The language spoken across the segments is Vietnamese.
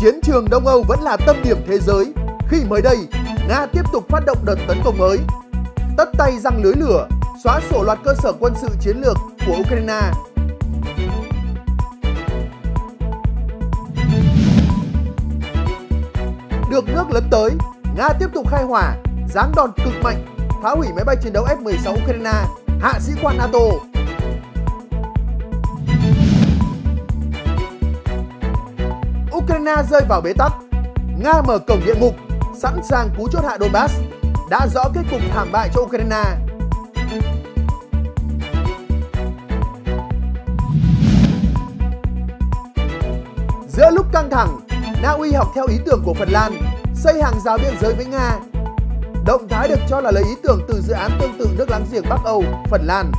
Chiến trường Đông Âu vẫn là tâm điểm thế giới khi mới đây Nga tiếp tục phát động đợt tấn công mới. Tất tay răng lưới lửa, xóa sổ loạt cơ sở quân sự chiến lược của Ukraine. Được nước lấn tới, Nga tiếp tục khai hỏa, giáng đòn cực mạnh, phá hủy máy bay chiến đấu F-16 Ukraine, hạ sĩ quan NATO. Ukraine rơi vào bế tắc, Nga mở cổng địa ngục, sẵn sàng cú chốt hạ Donbass, đã rõ kết cục thảm bại cho Ukraine. Giữa lúc căng thẳng, Na Uy học theo ý tưởng của Phần Lan, xây hàng rào biên giới với Nga. Động thái được cho là lấy ý tưởng từ dự án tương tự nước láng giềng Bắc Âu, Phần Lan.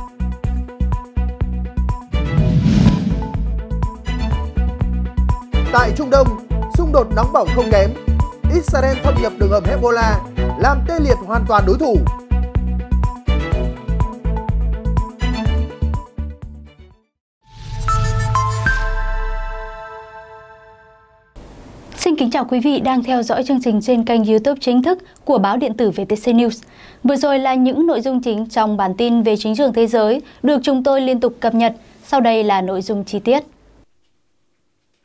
Tại Trung Đông, xung đột nóng bỏng không kém. Israel thâm nhập đường hầm Hezbollah, làm tê liệt hoàn toàn đối thủ. Xin kính chào quý vị đang theo dõi chương trình trên kênh youtube chính thức của báo điện tử VTC News. Vừa rồi là những nội dung chính trong bản tin về chính trường thế giới được chúng tôi liên tục cập nhật. Sau đây là nội dung chi tiết.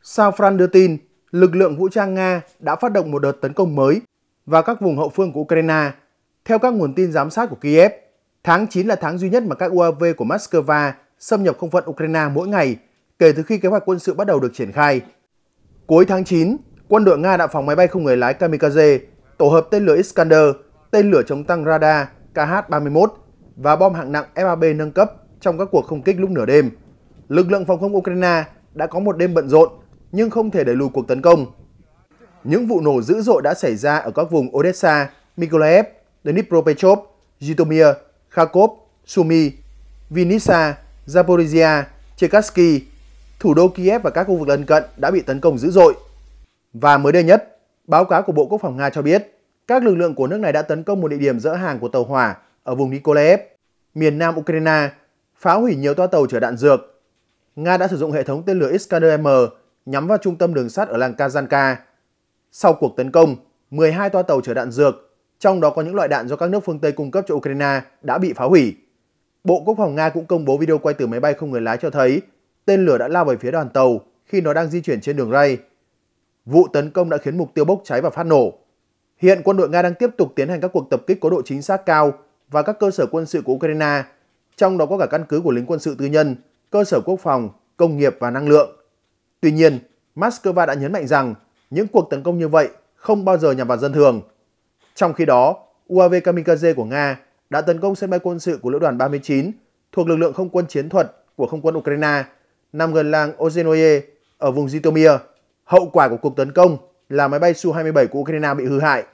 Sao Fran đưa tin, lực lượng vũ trang Nga đã phát động một đợt tấn công mới vào các vùng hậu phương của Ukraine. Theo các nguồn tin giám sát của Kiev, tháng 9 là tháng duy nhất mà các UAV của Moscow xâm nhập không phận Ukraine mỗi ngày kể từ khi kế hoạch quân sự bắt đầu được triển khai. Cuối tháng 9, quân đội Nga đã phóng máy bay không người lái kamikaze, tổ hợp tên lửa Iskander, tên lửa chống tăng radar KH-31 và bom hạng nặng FAB nâng cấp trong các cuộc không kích lúc nửa đêm. Lực lượng phòng không Ukraine đã có một đêm bận rộn nhưng không thể đẩy lùi cuộc tấn công. Những vụ nổ dữ dội đã xảy ra ở các vùng Odessa, Mykolaiv, Dnipropetrovsk, Zhytomyr, Kharkov, Sumy, Vinnytsia, Zaporizhia, Cherkasky, thủ đô Kiev và các khu vực lân cận đã bị tấn công dữ dội. Và mới đây nhất, báo cáo của Bộ Quốc phòng Nga cho biết, các lực lượng của nước này đã tấn công một địa điểm dỡ hàng của tàu hỏa ở vùng Nikolaev, miền nam Ukraine, phá hủy nhiều toa tàu chở đạn dược. Nga đã sử dụng hệ thống tên lửa Iskander-M nhắm vào trung tâm đường sắt ở làng Kazanka. Sau cuộc tấn công, 12 toa tàu chở đạn dược, trong đó có những loại đạn do các nước phương Tây cung cấp cho Ukraine, đã bị phá hủy. Bộ Quốc phòng Nga cũng công bố video quay từ máy bay không người lái cho thấy tên lửa đã lao về phía đoàn tàu khi nó đang di chuyển trên đường ray. Vụ tấn công đã khiến mục tiêu bốc cháy và phát nổ. Hiện quân đội Nga đang tiếp tục tiến hành các cuộc tập kích có độ chính xác cao và các cơ sở quân sự của Ukraine, trong đó có cả căn cứ của lính quân sự tư nhân, cơ sở quốc phòng, công nghiệp và năng lượng. Tuy nhiên, Moscow đã nhấn mạnh rằng những cuộc tấn công như vậy không bao giờ nhằm vào dân thường. Trong khi đó, UAV kamikaze của Nga đã tấn công sân bay quân sự của lữ đoàn 39 thuộc lực lượng không quân chiến thuật của không quân Ukraine nằm gần làng Ozenoye ở vùng Zhytomyr. Hậu quả của cuộc tấn công là máy bay Su-27 của Ukraine bị hư hại,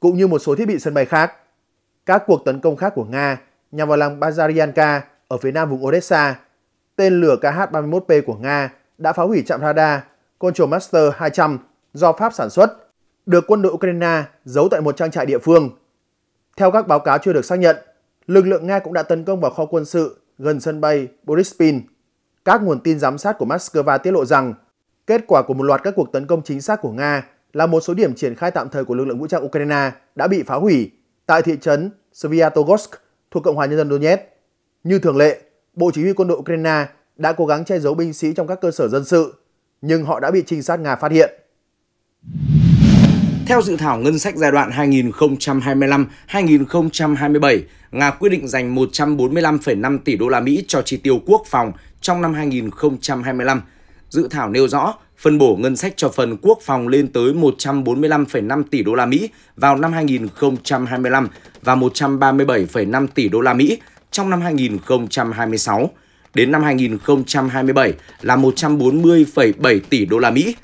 cũng như một số thiết bị sân bay khác. Các cuộc tấn công khác của Nga nhằm vào làng bazarianka ở phía nam vùng Odessa. Tên lửa KH-31P của Nga đã phá hủy trạm radar Control Master 200 do Pháp sản xuất, được quân đội Ukraine giấu tại một trang trại địa phương. Theo các báo cáo chưa được xác nhận, lực lượng Nga cũng đã tấn công vào kho quân sự gần sân bay Borispil. Các nguồn tin giám sát của Moscow tiết lộ rằng kết quả của một loạt các cuộc tấn công chính xác của Nga là một số điểm triển khai tạm thời của lực lượng vũ trang Ukraine đã bị phá hủy tại thị trấn Sviatogorsk thuộc Cộng hòa Nhân dân Donetsk. Như thường lệ, Bộ Chỉ huy quân đội Ukraine đã cố gắng che giấu binh sĩ trong các cơ sở dân sự, nhưng họ đã bị trinh sát Nga phát hiện. Theo dự thảo ngân sách giai đoạn 2025-2027, Nga quyết định dành 145,5 tỷ đô la Mỹ cho chi tiêu quốc phòng trong năm 2025. Dự thảo nêu rõ phân bổ ngân sách cho phần quốc phòng lên tới 145,5 tỷ đô la Mỹ vào năm 2025 và 137,5 tỷ đô la Mỹ trong năm 2026 đến năm 2027 là 140,7 tỷ đô la Mỹ.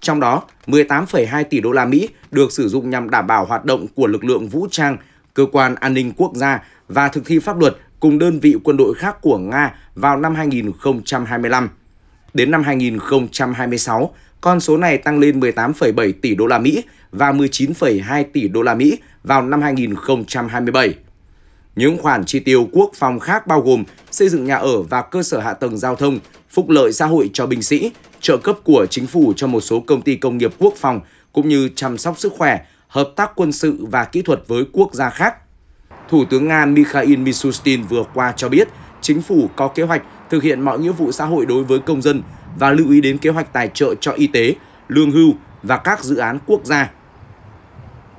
Trong đó, 18,2 tỷ đô la Mỹ được sử dụng nhằm đảm bảo hoạt động của lực lượng vũ trang, cơ quan an ninh quốc gia và thực thi pháp luật cùng đơn vị quân đội khác của Nga vào năm 2025. Đến năm 2026, con số này tăng lên 18,7 tỷ đô la Mỹ và 19,2 tỷ đô la Mỹ vào năm 2027. Những khoản chi tiêu quốc phòng khác bao gồm xây dựng nhà ở và cơ sở hạ tầng giao thông, phúc lợi xã hội cho binh sĩ, trợ cấp của chính phủ cho một số công ty công nghiệp quốc phòng cũng như chăm sóc sức khỏe, hợp tác quân sự và kỹ thuật với quốc gia khác. Thủ tướng Nga Mikhail Mishustin vừa qua cho biết chính phủ có kế hoạch thực hiện mọi nghĩa vụ xã hội đối với công dân và lưu ý đến kế hoạch tài trợ cho y tế, lương hưu và các dự án quốc gia.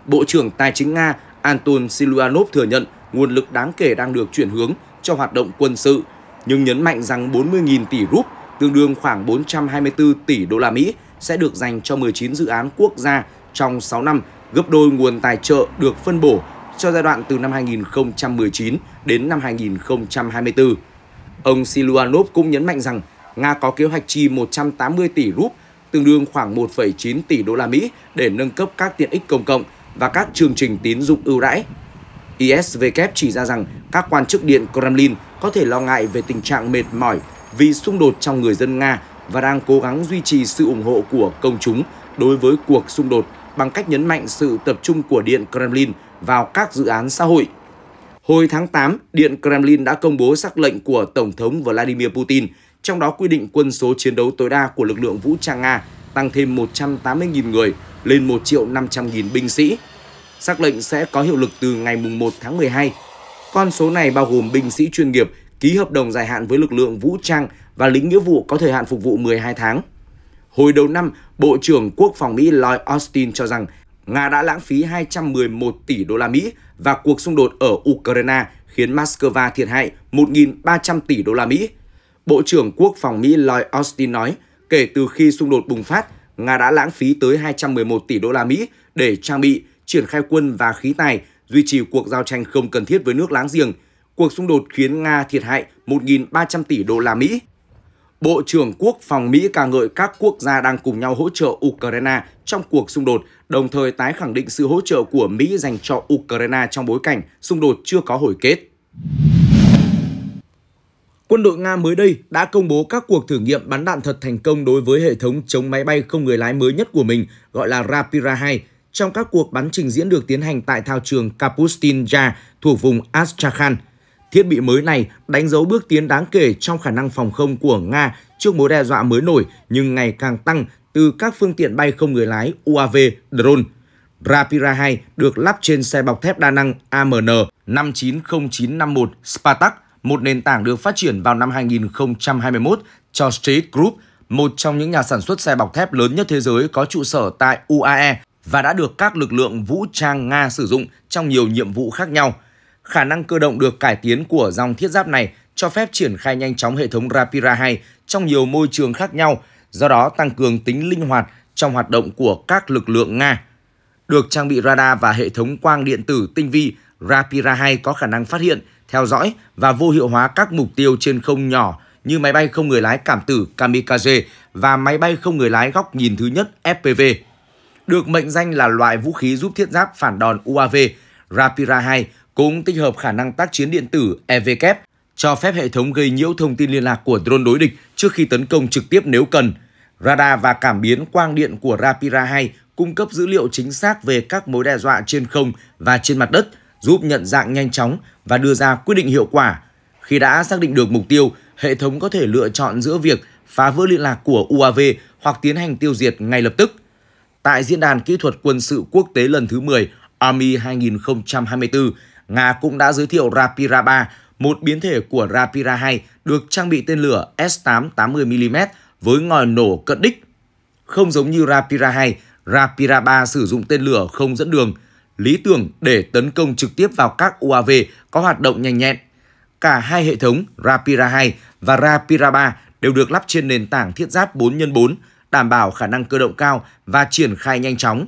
Bộ trưởng Tài chính Nga Anton Siluanov thừa nhận nguồn lực đáng kể đang được chuyển hướng cho hoạt động quân sự, nhưng nhấn mạnh rằng 40.000 tỷ rúp, tương đương khoảng 424 tỷ đô la Mỹ, sẽ được dành cho 19 dự án quốc gia trong 6 năm, gấp đôi nguồn tài trợ được phân bổ cho giai đoạn từ năm 2019 đến năm 2024. Ông Siluanov cũng nhấn mạnh rằng Nga có kế hoạch chi 180 tỷ rúp, tương đương khoảng 1,9 tỷ đô la Mỹ để nâng cấp các tiện ích công cộng và các chương trình tín dụng ưu đãi. ISVK chỉ ra rằng các quan chức điện Kremlin có thể lo ngại về tình trạng mệt mỏi vì xung đột trong người dân Nga và đang cố gắng duy trì sự ủng hộ của công chúng đối với cuộc xung đột bằng cách nhấn mạnh sự tập trung của Điện Kremlin vào các dự án xã hội. Hồi tháng 8, Điện Kremlin đã công bố sắc lệnh của Tổng thống Vladimir Putin, trong đó quy định quân số chiến đấu tối đa của lực lượng vũ trang Nga tăng thêm 180.000 người lên 1 triệu 500.000 binh sĩ. Sắc lệnh sẽ có hiệu lực từ ngày 1 tháng 12. Con số này bao gồm binh sĩ chuyên nghiệp ký hợp đồng dài hạn với lực lượng vũ trang và lính nghĩa vụ có thời hạn phục vụ 12 tháng. Hồi đầu năm, Bộ trưởng Quốc phòng Mỹ Lloyd Austin cho rằng Nga đã lãng phí 211 tỷ đô la Mỹ và cuộc xung đột ở Ukraine khiến Moscow thiệt hại 1.300 tỷ đô la Mỹ. Bộ trưởng Quốc phòng Mỹ Lloyd Austin nói, kể từ khi xung đột bùng phát, Nga đã lãng phí tới 211 tỷ đô la Mỹ để trang bị, triển khai quân và khí tài, duy trì cuộc giao tranh không cần thiết với nước láng giềng. Cuộc xung đột khiến Nga thiệt hại 1.300 tỷ đô la Mỹ. Bộ trưởng Quốc phòng Mỹ ca ngợi các quốc gia đang cùng nhau hỗ trợ Ukraine trong cuộc xung đột, đồng thời tái khẳng định sự hỗ trợ của Mỹ dành cho Ukraine trong bối cảnh xung đột chưa có hồi kết. Quân đội Nga mới đây đã công bố các cuộc thử nghiệm bắn đạn thật thành công đối với hệ thống chống máy bay không người lái mới nhất của mình, gọi là Rapira 2, trong các cuộc bắn trình diễn được tiến hành tại thao trường Kapustinja thuộc vùng Astrakhan. Thiết bị mới này đánh dấu bước tiến đáng kể trong khả năng phòng không của Nga trước mối đe dọa mới nổi nhưng ngày càng tăng từ các phương tiện bay không người lái UAV, drone. Rapira 2 được lắp trên xe bọc thép đa năng AMN 590951 Spartak, một nền tảng được phát triển vào năm 2021 cho Street Group, một trong những nhà sản xuất xe bọc thép lớn nhất thế giới có trụ sở tại UAE và đã được các lực lượng vũ trang Nga sử dụng trong nhiều nhiệm vụ khác nhau. Khả năng cơ động được cải tiến của dòng thiết giáp này cho phép triển khai nhanh chóng hệ thống Rapira 2 trong nhiều môi trường khác nhau, do đó tăng cường tính linh hoạt trong hoạt động của các lực lượng Nga. Được trang bị radar và hệ thống quang điện tử tinh vi, Rapira 2 có khả năng phát hiện, theo dõi và vô hiệu hóa các mục tiêu trên không nhỏ như máy bay không người lái cảm tử Kamikaze và máy bay không người lái góc nhìn thứ nhất FPV. Được mệnh danh là loại vũ khí giúp thiết giáp phản đòn UAV, Rapira 2 cũng tích hợp khả năng tác chiến điện tử EVK, cho phép hệ thống gây nhiễu thông tin liên lạc của drone đối địch trước khi tấn công trực tiếp nếu cần. Radar và cảm biến quang điện của Rapira 2 cung cấp dữ liệu chính xác về các mối đe dọa trên không và trên mặt đất, giúp nhận dạng nhanh chóng và đưa ra quyết định hiệu quả. Khi đã xác định được mục tiêu, hệ thống có thể lựa chọn giữa việc phá vỡ liên lạc của UAV hoặc tiến hành tiêu diệt ngay lập tức. Tại Diễn đàn Kỹ thuật Quân sự Quốc tế lần thứ 10 Army 2024, Nga cũng đã giới thiệu Rapira 3, một biến thể của Rapira 2 được trang bị tên lửa S-8 80mm với ngòi nổ cận đích. Không giống như Rapira 2, Rapira 3 sử dụng tên lửa không dẫn đường, lý tưởng để tấn công trực tiếp vào các UAV có hoạt động nhanh nhẹn. Cả hai hệ thống Rapira 2 và Rapira 3 đều được lắp trên nền tảng thiết giáp 4x4, đảm bảo khả năng cơ động cao và triển khai nhanh chóng.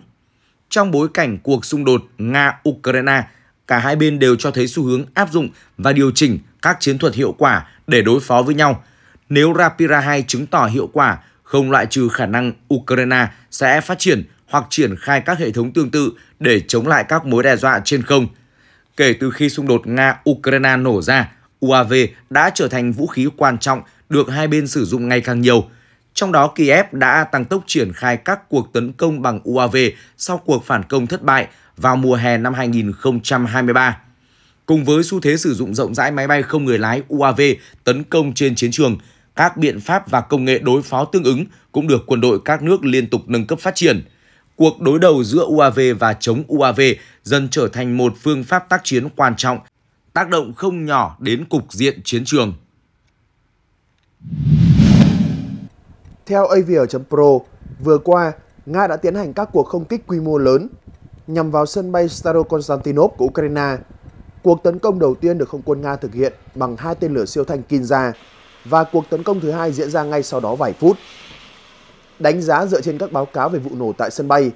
Trong bối cảnh cuộc xung đột Nga-Ukraine, cả hai bên đều cho thấy xu hướng áp dụng và điều chỉnh các chiến thuật hiệu quả để đối phó với nhau. Nếu Rapira 2 chứng tỏ hiệu quả, không loại trừ khả năng Ukraine sẽ phát triển hoặc triển khai các hệ thống tương tự để chống lại các mối đe dọa trên không. Kể từ khi xung đột Nga-Ukraine nổ ra, UAV đã trở thành vũ khí quan trọng được hai bên sử dụng ngày càng nhiều. Trong đó, Kiev đã tăng tốc triển khai các cuộc tấn công bằng UAV sau cuộc phản công thất bại vào mùa hè năm 2023. Cùng với xu thế sử dụng rộng rãi máy bay không người lái UAV tấn công trên chiến trường, các biện pháp và công nghệ đối phó tương ứng cũng được quân đội các nước liên tục nâng cấp phát triển. Cuộc đối đầu giữa UAV và chống UAV dần trở thành một phương pháp tác chiến quan trọng, tác động không nhỏ đến cục diện chiến trường. Theo Avier.pro, vừa qua, Nga đã tiến hành các cuộc không kích quy mô lớn nhằm vào sân bay Starokonstantinov của Ukraine. Cuộc tấn công đầu tiên được không quân Nga thực hiện bằng hai tên lửa siêu thanh Kinza và cuộc tấn công thứ hai diễn ra ngay sau đó vài phút. Đánh giá dựa trên các báo cáo về vụ nổ tại sân bay,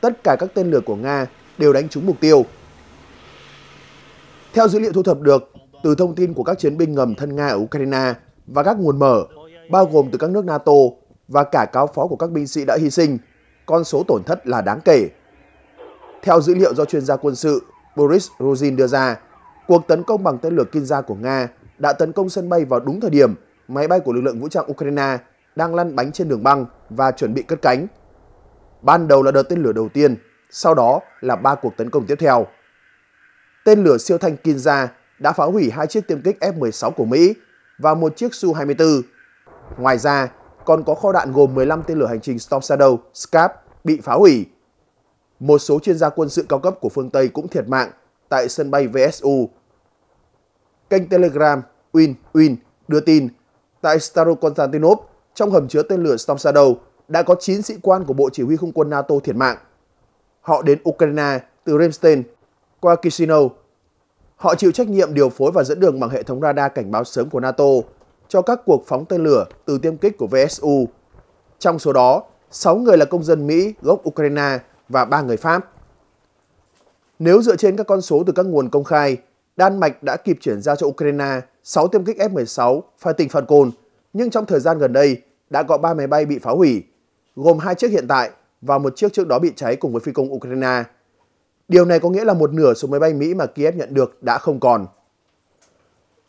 tất cả các tên lửa của Nga đều đánh trúng mục tiêu. Theo dữ liệu thu thập được từ thông tin của các chiến binh ngầm thân Nga ở Ukraine và các nguồn mở, bao gồm từ các nước NATO và cả cáo phó của các binh sĩ đã hy sinh, con số tổn thất là đáng kể. Theo dữ liệu do chuyên gia quân sự Boris Ruzin đưa ra, cuộc tấn công bằng tên lửa Kinza của Nga đã tấn công sân bay vào đúng thời điểm máy bay của lực lượng vũ trang Ukraine đang lăn bánh trên đường băng và chuẩn bị cất cánh. Ban đầu là đợt tên lửa đầu tiên, sau đó là ba cuộc tấn công tiếp theo. Tên lửa siêu thanh Kinza đã phá hủy hai chiếc tiêm kích F-16 của Mỹ và một chiếc Su-24. Ngoài ra, còn có kho đạn gồm 15 tên lửa hành trình Storm Shadow, SCAP bị phá hủy. Một số chuyên gia quân sự cao cấp của phương Tây cũng thiệt mạng tại sân bay VSU. Kênh Telegram Win Win đưa tin tại Starokonstantinov trong hầm chứa tên lửa Storm Shadow đã có 9 sĩ quan của Bộ Chỉ huy Không quân NATO thiệt mạng. Họ đến Ukraine từ Remstein qua Kishino. Họ chịu trách nhiệm điều phối và dẫn đường bằng hệ thống radar cảnh báo sớm của NATO cho các cuộc phóng tên lửa từ tiêm kích của VSU. Trong số đó, 6 người là công dân Mỹ gốc Ukraine và 3 người Pháp. Nếu dựa trên các con số từ các nguồn công khai, Đan Mạch đã kịp chuyển giao cho Ukraine 6 tiêm kích F-16 Fighting Falcon, nhưng trong thời gian gần đây đã có 3 máy bay bị phá hủy, gồm hai chiếc hiện tại và một chiếc trước đó bị cháy cùng với phi công Ukraine. Điều này có nghĩa là một nửa số máy bay Mỹ mà Kiev nhận được đã không còn.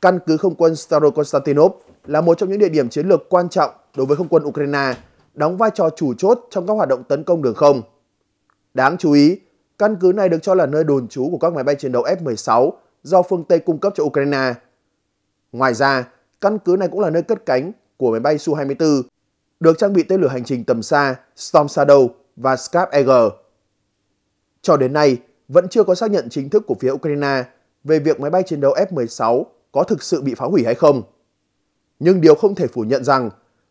Căn cứ không quân Starokonstantinov là một trong những địa điểm chiến lược quan trọng đối với không quân Ukraine, đóng vai trò chủ chốt trong các hoạt động tấn công đường không. Đáng chú ý, căn cứ này được cho là nơi đồn trú của các máy bay chiến đấu F-16 do phương Tây cung cấp cho Ukraine. Ngoài ra, căn cứ này cũng là nơi cất cánh của máy bay Su-24, được trang bị tên lửa hành trình tầm xa Storm Shadow và Scap Eagle. Cho đến nay, vẫn chưa có xác nhận chính thức của phía Ukraine về việc máy bay chiến đấu F-16 có thực sự bị phá hủy hay không. Nhưng điều không thể phủ nhận rằng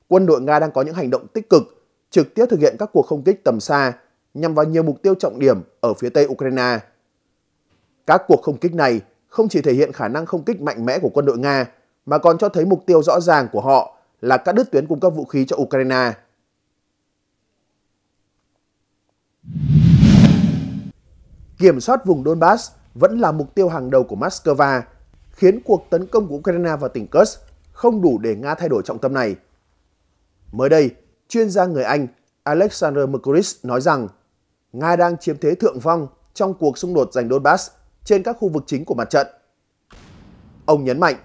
quân đội Nga đang có những hành động tích cực, trực tiếp thực hiện các cuộc không kích tầm xa nhằm vào nhiều mục tiêu trọng điểm ở phía tây Ukraine. Các cuộc không kích này không chỉ thể hiện khả năng không kích mạnh mẽ của quân đội Nga, mà còn cho thấy mục tiêu rõ ràng của họ là cắt đứt tuyến cung cấp vũ khí cho Ukraine. Kiểm soát vùng Donbass vẫn là mục tiêu hàng đầu của Moscow, khiến cuộc tấn công của Ukraine vào tỉnh Kursk không đủ để Nga thay đổi trọng tâm này. Mới đây, chuyên gia người Anh Alexander Mercuris nói rằng Nga đang chiếm thế thượng phong trong cuộc xung đột giành Donbass trên các khu vực chính của mặt trận. Ông nhấn mạnh,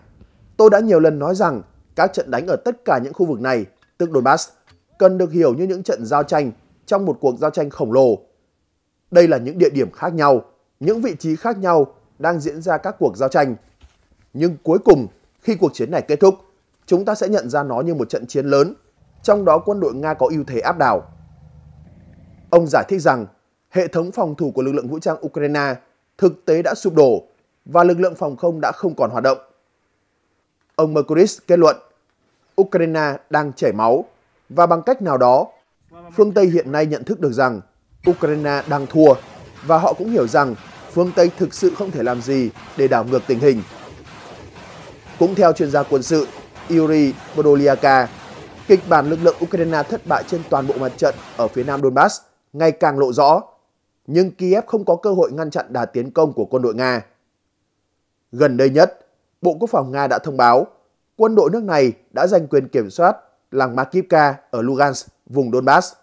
tôi đã nhiều lần nói rằng các trận đánh ở tất cả những khu vực này, tức Donbass, cần được hiểu như những trận giao tranh trong một cuộc giao tranh khổng lồ. Đây là những địa điểm khác nhau, những vị trí khác nhau đang diễn ra các cuộc giao tranh. Nhưng cuối cùng, khi cuộc chiến này kết thúc, chúng ta sẽ nhận ra nó như một trận chiến lớn, trong đó quân đội Nga có ưu thế áp đảo. Ông giải thích rằng hệ thống phòng thủ của lực lượng vũ trang Ukraine thực tế đã sụp đổ và lực lượng phòng không đã không còn hoạt động. Ông Mercuris kết luận, Ukraine đang chảy máu và bằng cách nào đó, phương Tây hiện nay nhận thức được rằng Ukraine đang thua và họ cũng hiểu rằng phương Tây thực sự không thể làm gì để đảo ngược tình hình. Cũng theo chuyên gia quân sự Yuri Podoliaka, kịch bản lực lượng Ukraine thất bại trên toàn bộ mặt trận ở phía nam Donbass ngày càng lộ rõ, nhưng Kiev không có cơ hội ngăn chặn đà tiến công của quân đội Nga. Gần đây nhất, Bộ Quốc phòng Nga đã thông báo quân đội nước này đã giành quyền kiểm soát làng Makivka ở Lugansk, vùng Donbass.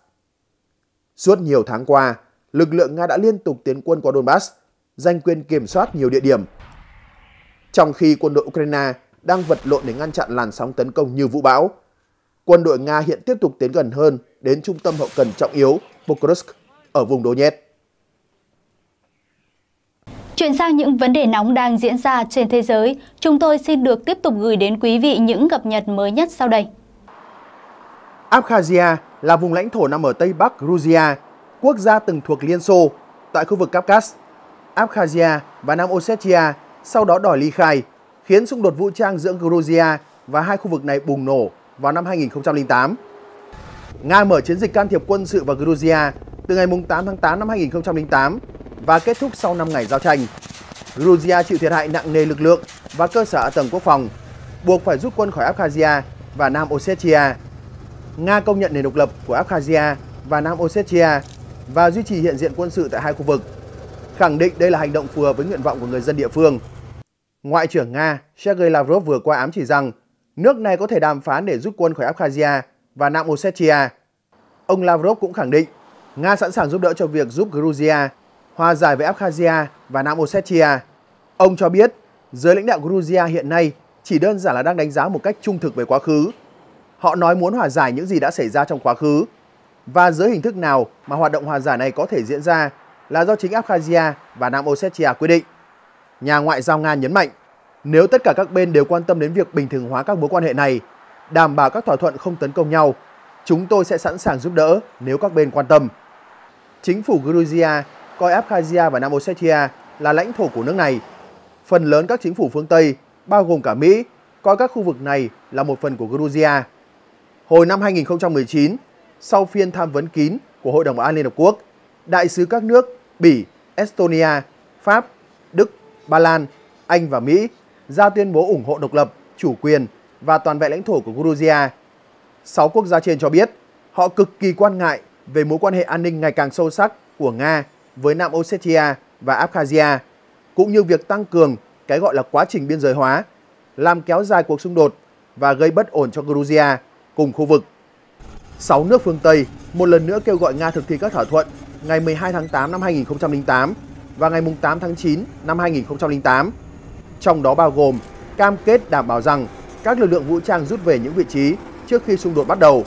Suốt nhiều tháng qua, lực lượng Nga đã liên tục tiến quân qua Donbass, giành quyền kiểm soát nhiều địa điểm. Trong khi quân đội Ukraine đang vật lộn để ngăn chặn làn sóng tấn công như vũ bão, quân đội Nga hiện tiếp tục tiến gần hơn đến trung tâm hậu cần trọng yếu Pokrovsk ở vùng Donetsk. Chuyển sang những vấn đề nóng đang diễn ra trên thế giới, chúng tôi xin được tiếp tục gửi đến quý vị những cập nhật mới nhất sau đây. Abkhazia là vùng lãnh thổ nằm ở Tây Bắc Georgia, quốc gia từng thuộc Liên Xô tại khu vực Caucasus. Abkhazia và Nam Ossetia sau đó đòi ly khai, khiến xung đột vũ trang giữa Georgia và hai khu vực này bùng nổ vào năm 2008. Nga mở chiến dịch can thiệp quân sự vào Georgia từ ngày 8 tháng 8 năm 2008 và kết thúc sau 5 ngày giao tranh. Georgia chịu thiệt hại nặng nề lực lượng và cơ sở hạ tầng quốc phòng, buộc phải rút quân khỏi Abkhazia và Nam Ossetia. Nga công nhận nền độc lập của Abkhazia và Nam Ossetia và duy trì hiện diện quân sự tại hai khu vực, khẳng định đây là hành động phù hợp với nguyện vọng của người dân địa phương. Ngoại trưởng Nga Sergei Lavrov vừa qua ám chỉ rằng nước này có thể đàm phán để rút quân khỏi Abkhazia và Nam Ossetia. Ông Lavrov cũng khẳng định Nga sẵn sàng giúp đỡ cho việc giúp Georgia hòa giải với Abkhazia và Nam Ossetia. Ông cho biết giới lãnh đạo Georgia hiện nay chỉ đơn giản là đang đánh giá một cách trung thực về quá khứ. Họ nói muốn hòa giải những gì đã xảy ra trong quá khứ và dưới hình thức nào mà hoạt động hòa giải này có thể diễn ra là do chính Abkhazia và Nam Ossetia quyết định. Nhà ngoại giao Nga nhấn mạnh, nếu tất cả các bên đều quan tâm đến việc bình thường hóa các mối quan hệ này, đảm bảo các thỏa thuận không tấn công nhau, chúng tôi sẽ sẵn sàng giúp đỡ nếu các bên quan tâm. Chính phủ Georgia coi Abkhazia và Nam Ossetia là lãnh thổ của nước này. Phần lớn các chính phủ phương Tây, bao gồm cả Mỹ, coi các khu vực này là một phần của Georgia. Hồi năm 2019, sau phiên tham vấn kín của Hội đồng Bảo an Liên Hợp Quốc, đại sứ các nước Bỉ, Estonia, Pháp, Ba Lan, Anh và Mỹ ra tuyên bố ủng hộ độc lập, chủ quyền và toàn vẹn lãnh thổ của Georgia. Sáu quốc gia trên cho biết họ cực kỳ quan ngại về mối quan hệ an ninh ngày càng sâu sắc của Nga với Nam Ossetia và Abkhazia, cũng như việc tăng cường cái gọi là quá trình biên giới hóa, làm kéo dài cuộc xung đột và gây bất ổn cho Georgia cùng khu vực. Sáu nước phương Tây một lần nữa kêu gọi Nga thực thi các thỏa thuận ngày 12 tháng 8 năm 2008 và ngày 8 tháng 9 năm 2008, trong đó bao gồm cam kết đảm bảo rằng các lực lượng vũ trang rút về những vị trí trước khi xung đột bắt đầu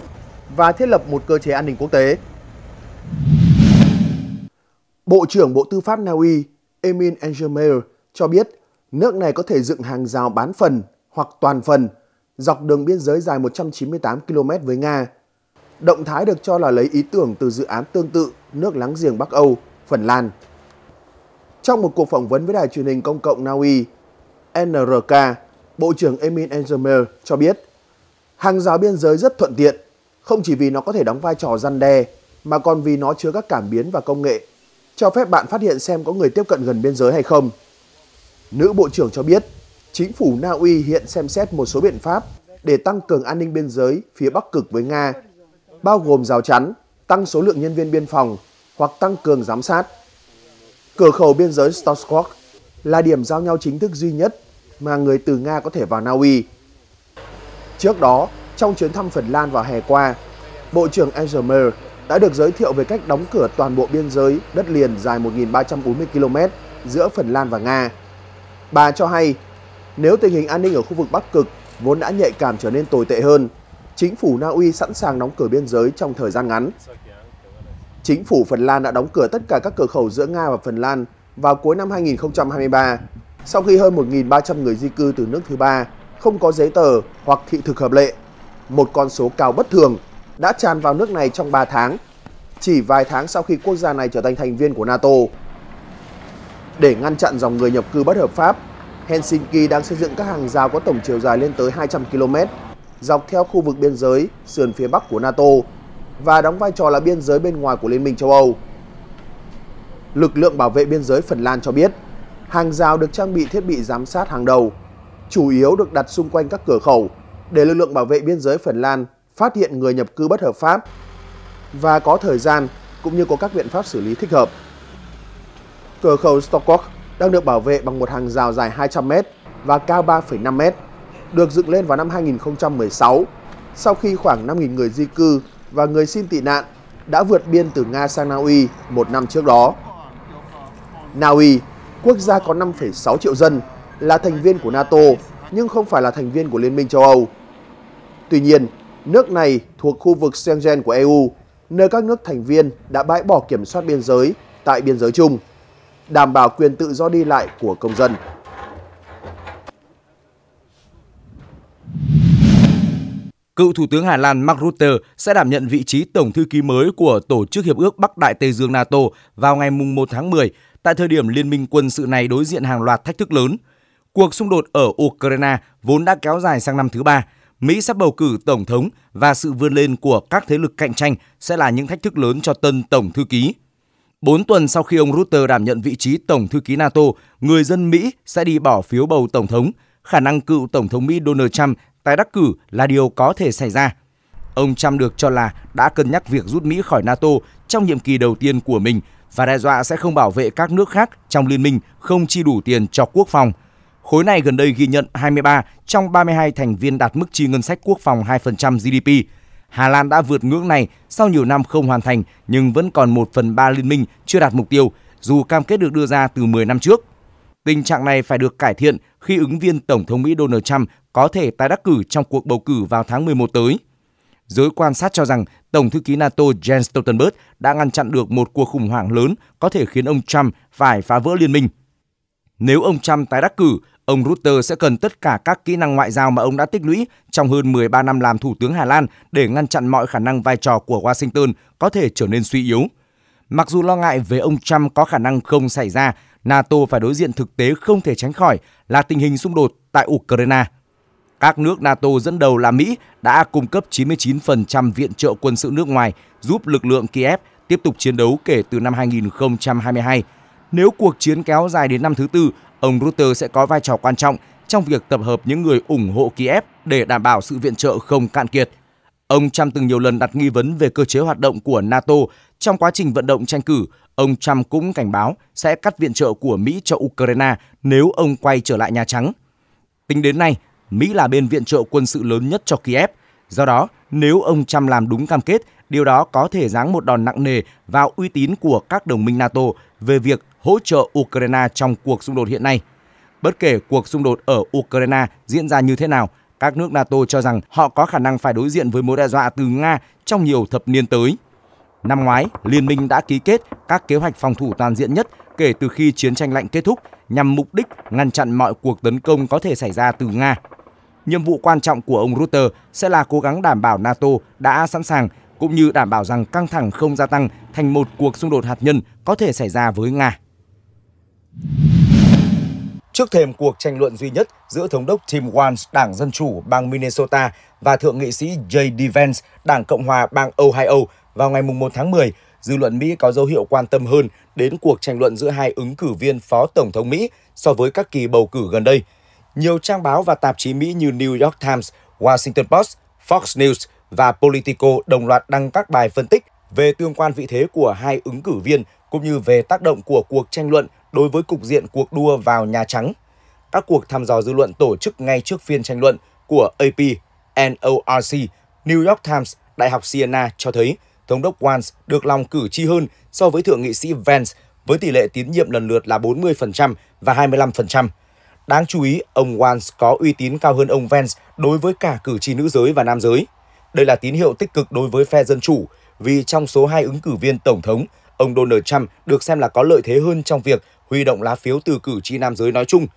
và thiết lập một cơ chế an ninh quốc tế. Bộ trưởng Bộ Tư pháp Na Uy Emin Engelmeyer cho biết nước này có thể dựng hàng rào bán phần hoặc toàn phần dọc đường biên giới dài 198 km với Nga. Động thái được cho là lấy ý tưởng từ dự án tương tự nước láng giềng Bắc Âu, Phần Lan. Trong một cuộc phỏng vấn với đài truyền hình công cộng Na Uy, NRK, Bộ trưởng Emin Engelmeyer cho biết hàng rào biên giới rất thuận tiện, không chỉ vì nó có thể đóng vai trò răn đe, mà còn vì nó chứa các cảm biến và công nghệ cho phép bạn phát hiện xem có người tiếp cận gần biên giới hay không. Nữ Bộ trưởng cho biết, chính phủ Na Uy hiện xem xét một số biện pháp để tăng cường an ninh biên giới phía Bắc Cực với Nga, bao gồm rào chắn, tăng số lượng nhân viên biên phòng hoặc tăng cường giám sát. Cửa khẩu biên giới Storskog là điểm giao nhau chính thức duy nhất mà người từ Nga có thể vào Na Uy. Trước đó, trong chuyến thăm Phần Lan vào hè qua, Bộ trưởng Engelmer đã được giới thiệu về cách đóng cửa toàn bộ biên giới đất liền dài 1.340 km giữa Phần Lan và Nga. Bà cho hay, nếu tình hình an ninh ở khu vực Bắc Cực vốn đã nhạy cảm trở nên tồi tệ hơn, chính phủ Na Uy sẵn sàng đóng cửa biên giới trong thời gian ngắn. Chính phủ Phần Lan đã đóng cửa tất cả các cửa khẩu giữa Nga và Phần Lan vào cuối năm 2023, sau khi hơn 1.300 người di cư từ nước thứ ba không có giấy tờ hoặc thị thực hợp lệ, một con số cao bất thường đã tràn vào nước này trong 3 tháng, chỉ vài tháng sau khi quốc gia này trở thành thành viên của NATO. Để ngăn chặn dòng người nhập cư bất hợp pháp, Helsinki đang xây dựng các hàng rào có tổng chiều dài lên tới 200 km dọc theo khu vực biên giới sườn phía bắc của NATO và đóng vai trò là biên giới bên ngoài của Liên minh châu Âu. Lực lượng bảo vệ biên giới Phần Lan cho biết, hàng rào được trang bị thiết bị giám sát hàng đầu, chủ yếu được đặt xung quanh các cửa khẩu để lực lượng bảo vệ biên giới Phần Lan phát hiện người nhập cư bất hợp pháp và có thời gian cũng như có các biện pháp xử lý thích hợp. Cửa khẩu Stokok đang được bảo vệ bằng một hàng rào dài 200m và cao 3,5m, được dựng lên vào năm 2016 sau khi khoảng 5.000 người di cư và người xin tị nạn đã vượt biên từ Nga sang Na Uy một năm trước đó. Na Uy, quốc gia có 5,6 triệu dân, là thành viên của NATO nhưng không phải là thành viên của Liên minh châu Âu. Tuy nhiên, Nước này thuộc khu vực Schengen của EU, nơi các nước thành viên đã bãi bỏ kiểm soát biên giới tại biên giới chung. đảm bảo quyền tự do đi lại của công dân. Cựu Thủ tướng Hà Lan Mark Rutte sẽ đảm nhận vị trí Tổng thư ký mới của Tổ chức Hiệp ước Bắc Đại Tây Dương NATO vào ngày 1 tháng 10, tại thời điểm liên minh quân sự này đối diện hàng loạt thách thức lớn. Cuộc xung đột ở Ukraine vốn đã kéo dài sang năm thứ ba. Mỹ sắp bầu cử Tổng thống và sự vươn lên của các thế lực cạnh tranh sẽ là những thách thức lớn cho tân Tổng thư ký. Bốn tuần sau khi ông Rutte đảm nhận vị trí Tổng thư ký NATO, người dân Mỹ sẽ đi bỏ phiếu bầu Tổng thống. Khả năng cựu Tổng thống Mỹ Donald Trump tái đắc cử là điều có thể xảy ra. Ông Trump được cho là đã cân nhắc việc rút Mỹ khỏi NATO trong nhiệm kỳ đầu tiên của mình và đe dọa sẽ không bảo vệ các nước khác trong liên minh không chi đủ tiền cho quốc phòng. Khối này gần đây ghi nhận 23 trong 32 thành viên đạt mức chi ngân sách quốc phòng 2% GDP. Hà Lan đã vượt ngưỡng này sau nhiều năm không hoàn thành nhưng vẫn còn 1 phần 3 liên minh chưa đạt mục tiêu, dù cam kết được đưa ra từ 10 năm trước. Tình trạng này phải được cải thiện khi ứng viên Tổng thống Mỹ Donald Trump có thể tái đắc cử trong cuộc bầu cử vào tháng 11 tới. Giới quan sát cho rằng Tổng thư ký NATO Jens Stoltenberg đã ngăn chặn được một cuộc khủng hoảng lớn có thể khiến ông Trump phải phá vỡ liên minh. Nếu ông Trump tái đắc cử, ông Rutte sẽ cần tất cả các kỹ năng ngoại giao mà ông đã tích lũy trong hơn 13 năm làm Thủ tướng Hà Lan để ngăn chặn mọi khả năng vai trò của Washington có thể trở nên suy yếu. Mặc dù lo ngại về ông Trump có khả năng không xảy ra, NATO phải đối diện thực tế không thể tránh khỏi là tình hình xung đột tại Ukraine. Các nước NATO dẫn đầu là Mỹ đã cung cấp 99% viện trợ quân sự nước ngoài giúp lực lượng Kiev tiếp tục chiến đấu kể từ năm 2022. Nếu cuộc chiến kéo dài đến năm thứ tư, ông Rutte sẽ có vai trò quan trọng trong việc tập hợp những người ủng hộ Kiev để đảm bảo sự viện trợ không cạn kiệt. Ông Trump từng nhiều lần đặt nghi vấn về cơ chế hoạt động của NATO trong quá trình vận động tranh cử. Ông Trump cũng cảnh báo sẽ cắt viện trợ của Mỹ cho Ukraine nếu ông quay trở lại Nhà Trắng. Tính đến nay, Mỹ là bên viện trợ quân sự lớn nhất cho Kiev. Do đó, nếu ông Trump làm đúng cam kết, điều đó có thể giáng một đòn nặng nề vào uy tín của các đồng minh NATO về việc hỗ trợ Ukraine trong cuộc xung đột hiện nay. Bất kể cuộc xung đột ở Ukraine diễn ra như thế nào, các nước NATO cho rằng họ có khả năng phải đối diện với mối đe dọa từ Nga trong nhiều thập niên tới. Năm ngoái, liên minh đã ký kết các kế hoạch phòng thủ toàn diện nhất kể từ khi chiến tranh lạnh kết thúc nhằm mục đích ngăn chặn mọi cuộc tấn công có thể xảy ra từ Nga. Nhiệm vụ quan trọng của ông Rutter sẽ là cố gắng đảm bảo NATO đã sẵn sàng cũng như đảm bảo rằng căng thẳng không gia tăng thành một cuộc xung đột hạt nhân có thể xảy ra với Nga. Trước thềm cuộc tranh luận duy nhất giữa thống đốc Tim Walz, Đảng Dân Chủ bang Minnesota và Thượng nghị sĩ J.D. Vance, Đảng Cộng hòa bang Ohio vào ngày 1 tháng 10, dư luận Mỹ có dấu hiệu quan tâm hơn đến cuộc tranh luận giữa hai ứng cử viên phó tổng thống Mỹ so với các kỳ bầu cử gần đây. Nhiều trang báo và tạp chí Mỹ như New York Times, Washington Post, Fox News và Politico đồng loạt đăng các bài phân tích về tương quan vị thế của hai ứng cử viên cũng như về tác động của cuộc tranh luận đối với cục diện cuộc đua vào Nhà Trắng. Các cuộc thăm dò dư luận tổ chức ngay trước phiên tranh luận của AP, NORC, New York Times, Đại học Siena cho thấy Thống đốc Walz được lòng cử tri hơn so với Thượng nghị sĩ Vance với tỷ lệ tín nhiệm lần lượt là 40% và 25%. Đáng chú ý, ông Walz có uy tín cao hơn ông Vance đối với cả cử tri nữ giới và nam giới. Đây là tín hiệu tích cực đối với phe Dân Chủ, vì trong số hai ứng cử viên Tổng thống, ông Donald Trump được xem là có lợi thế hơn trong việc huy động lá phiếu từ cử tri nam giới nói chung.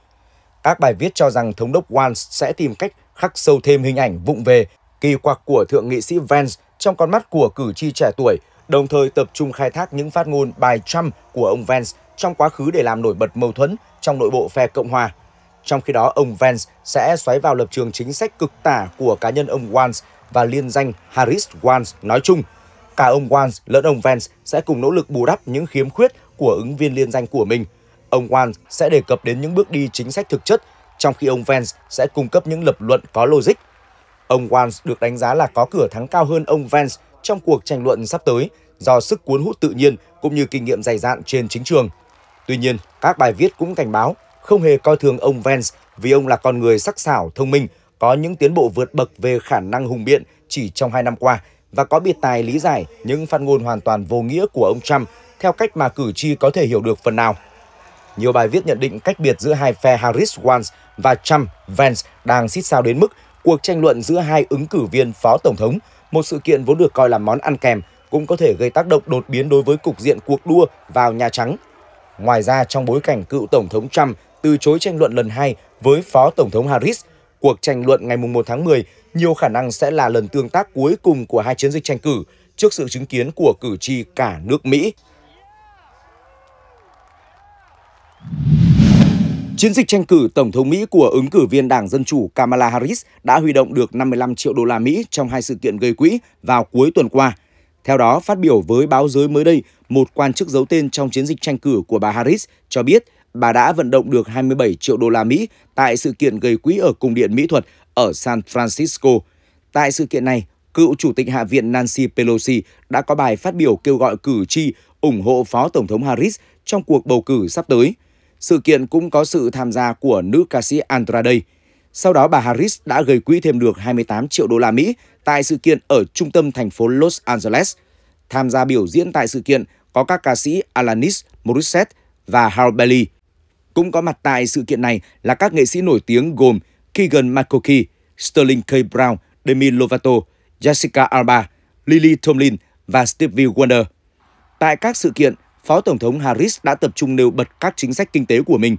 Các bài viết cho rằng Thống đốc Walz sẽ tìm cách khắc sâu thêm hình ảnh vụng về, kỳ quặc của Thượng nghị sĩ Vance trong con mắt của cử tri trẻ tuổi, đồng thời tập trung khai thác những phát ngôn bài Trump của ông Vance trong quá khứ để làm nổi bật mâu thuẫn trong nội bộ phe Cộng hòa. Trong khi đó, ông Vance sẽ xoáy vào lập trường chính sách cực tả của cá nhân ông Vance và liên danh Harris Vance nói chung. Cả ông Vance lẫn ông Vance sẽ cùng nỗ lực bù đắp những khiếm khuyết của ứng viên liên danh của mình. Ông Vance sẽ đề cập đến những bước đi chính sách thực chất, trong khi ông Vance sẽ cung cấp những lập luận có logic. Ông Walz được đánh giá là có cửa thắng cao hơn ông Vance trong cuộc tranh luận sắp tới do sức cuốn hút tự nhiên cũng như kinh nghiệm dày dạn trên chính trường. Tuy nhiên, các bài viết cũng cảnh báo không hề coi thường ông Vance vì ông là con người sắc sảo, thông minh, có những tiến bộ vượt bậc về khả năng hùng biện chỉ trong hai năm qua và có biệt tài lý giải những phát ngôn hoàn toàn vô nghĩa của ông Trump theo cách mà cử tri có thể hiểu được phần nào. Nhiều bài viết nhận định cách biệt giữa hai phe Harris Walz và Trump Vance đang xít sao đến mức cuộc tranh luận giữa hai ứng cử viên phó tổng thống, một sự kiện vốn được coi là món ăn kèm, cũng có thể gây tác động đột biến đối với cục diện cuộc đua vào Nhà Trắng. Ngoài ra, trong bối cảnh cựu Tổng thống Trump từ chối tranh luận lần hai với Phó Tổng thống Harris, cuộc tranh luận ngày 1 tháng 10 nhiều khả năng sẽ là lần tương tác cuối cùng của hai chiến dịch tranh cử trước sự chứng kiến của cử tri cả nước Mỹ. Chiến dịch tranh cử Tổng thống Mỹ của ứng cử viên Đảng Dân Chủ Kamala Harris đã huy động được 55 triệu đô la Mỹ trong hai sự kiện gây quỹ vào cuối tuần qua. Theo đó, phát biểu với báo giới mới đây, một quan chức giấu tên trong chiến dịch tranh cử của bà Harris cho biết bà đã vận động được 27 triệu đô la Mỹ tại sự kiện gây quỹ ở Cung điện Mỹ thuật ở San Francisco. Tại sự kiện này, cựu Chủ tịch Hạ viện Nancy Pelosi đã có bài phát biểu kêu gọi cử tri ủng hộ Phó Tổng thống Harris trong cuộc bầu cử sắp tới. Sự kiện cũng có sự tham gia của nữ ca sĩ Andrade. Sau đó bà Harris đã gây quỹ thêm được 28 triệu đô la Mỹ tại sự kiện ở trung tâm thành phố Los Angeles. Tham gia biểu diễn tại sự kiện có các ca sĩ Alanis Morissette và Harold Bailey. Cũng có mặt tại sự kiện này là các nghệ sĩ nổi tiếng gồm Keegan Michael Sterling K. Brown, Demi Lovato, Jessica Alba, Lily Tomlin và Stevie Wonder. Tại các sự kiện, Phó Tổng thống Harris đã tập trung nêu bật các chính sách kinh tế của mình.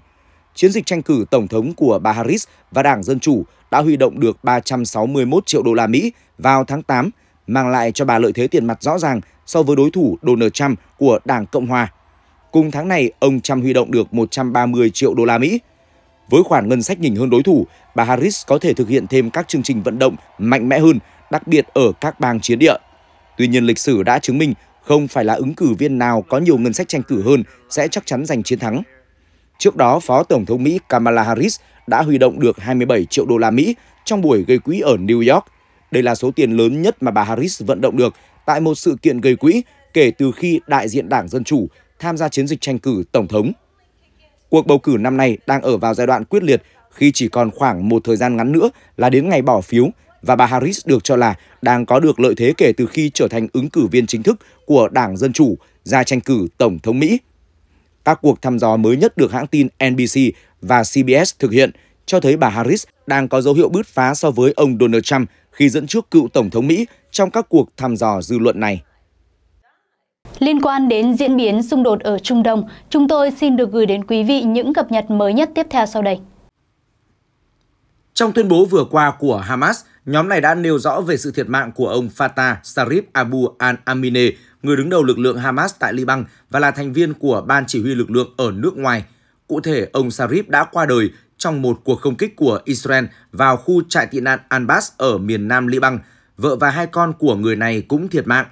Chiến dịch tranh cử Tổng thống của bà Harris và Đảng Dân Chủ đã huy động được 361 triệu đô la Mỹ vào tháng 8, mang lại cho bà lợi thế tiền mặt rõ ràng so với đối thủ Donald Trump của Đảng Cộng Hòa. Cùng tháng này, ông Trump huy động được 130 triệu đô la Mỹ. Với khoản ngân sách nhỉnh hơn đối thủ, bà Harris có thể thực hiện thêm các chương trình vận động mạnh mẽ hơn, đặc biệt ở các bang chiến địa. Tuy nhiên, lịch sử đã chứng minh không phải là ứng cử viên nào có nhiều ngân sách tranh cử hơn sẽ chắc chắn giành chiến thắng. Trước đó, Phó Tổng thống Mỹ Kamala Harris đã huy động được 27 triệu đô la Mỹ trong buổi gây quỹ ở New York. Đây là số tiền lớn nhất mà bà Harris vận động được tại một sự kiện gây quỹ kể từ khi đại diện Đảng Dân Chủ tham gia chiến dịch tranh cử Tổng thống. Cuộc bầu cử năm nay đang ở vào giai đoạn quyết liệt khi chỉ còn khoảng một thời gian ngắn nữa là đến ngày bỏ phiếu và bà Harris được cho là đang có được lợi thế kể từ khi trở thành ứng cử viên chính thức của Đảng Dân Chủ ra tranh cử Tổng thống Mỹ. Các cuộc thăm dò mới nhất được hãng tin NBC và CBS thực hiện cho thấy bà Harris đang có dấu hiệu bứt phá so với ông Donald Trump khi dẫn trước cựu Tổng thống Mỹ trong các cuộc thăm dò dư luận này. Liên quan đến diễn biến xung đột ở Trung Đông, chúng tôi xin được gửi đến quý vị những cập nhật mới nhất tiếp theo sau đây. Trong tuyên bố vừa qua của Hamas, nhóm này đã nêu rõ về sự thiệt mạng của ông Fatah Sarif Abu al-Amine, người đứng đầu lực lượng Hamas tại Liban và là thành viên của ban chỉ huy lực lượng ở nước ngoài. Cụ thể, ông Sarif đã qua đời trong một cuộc không kích của Israel vào khu trại tị nạn Anbas ở miền nam Liban. Vợ và hai con của người này cũng thiệt mạng.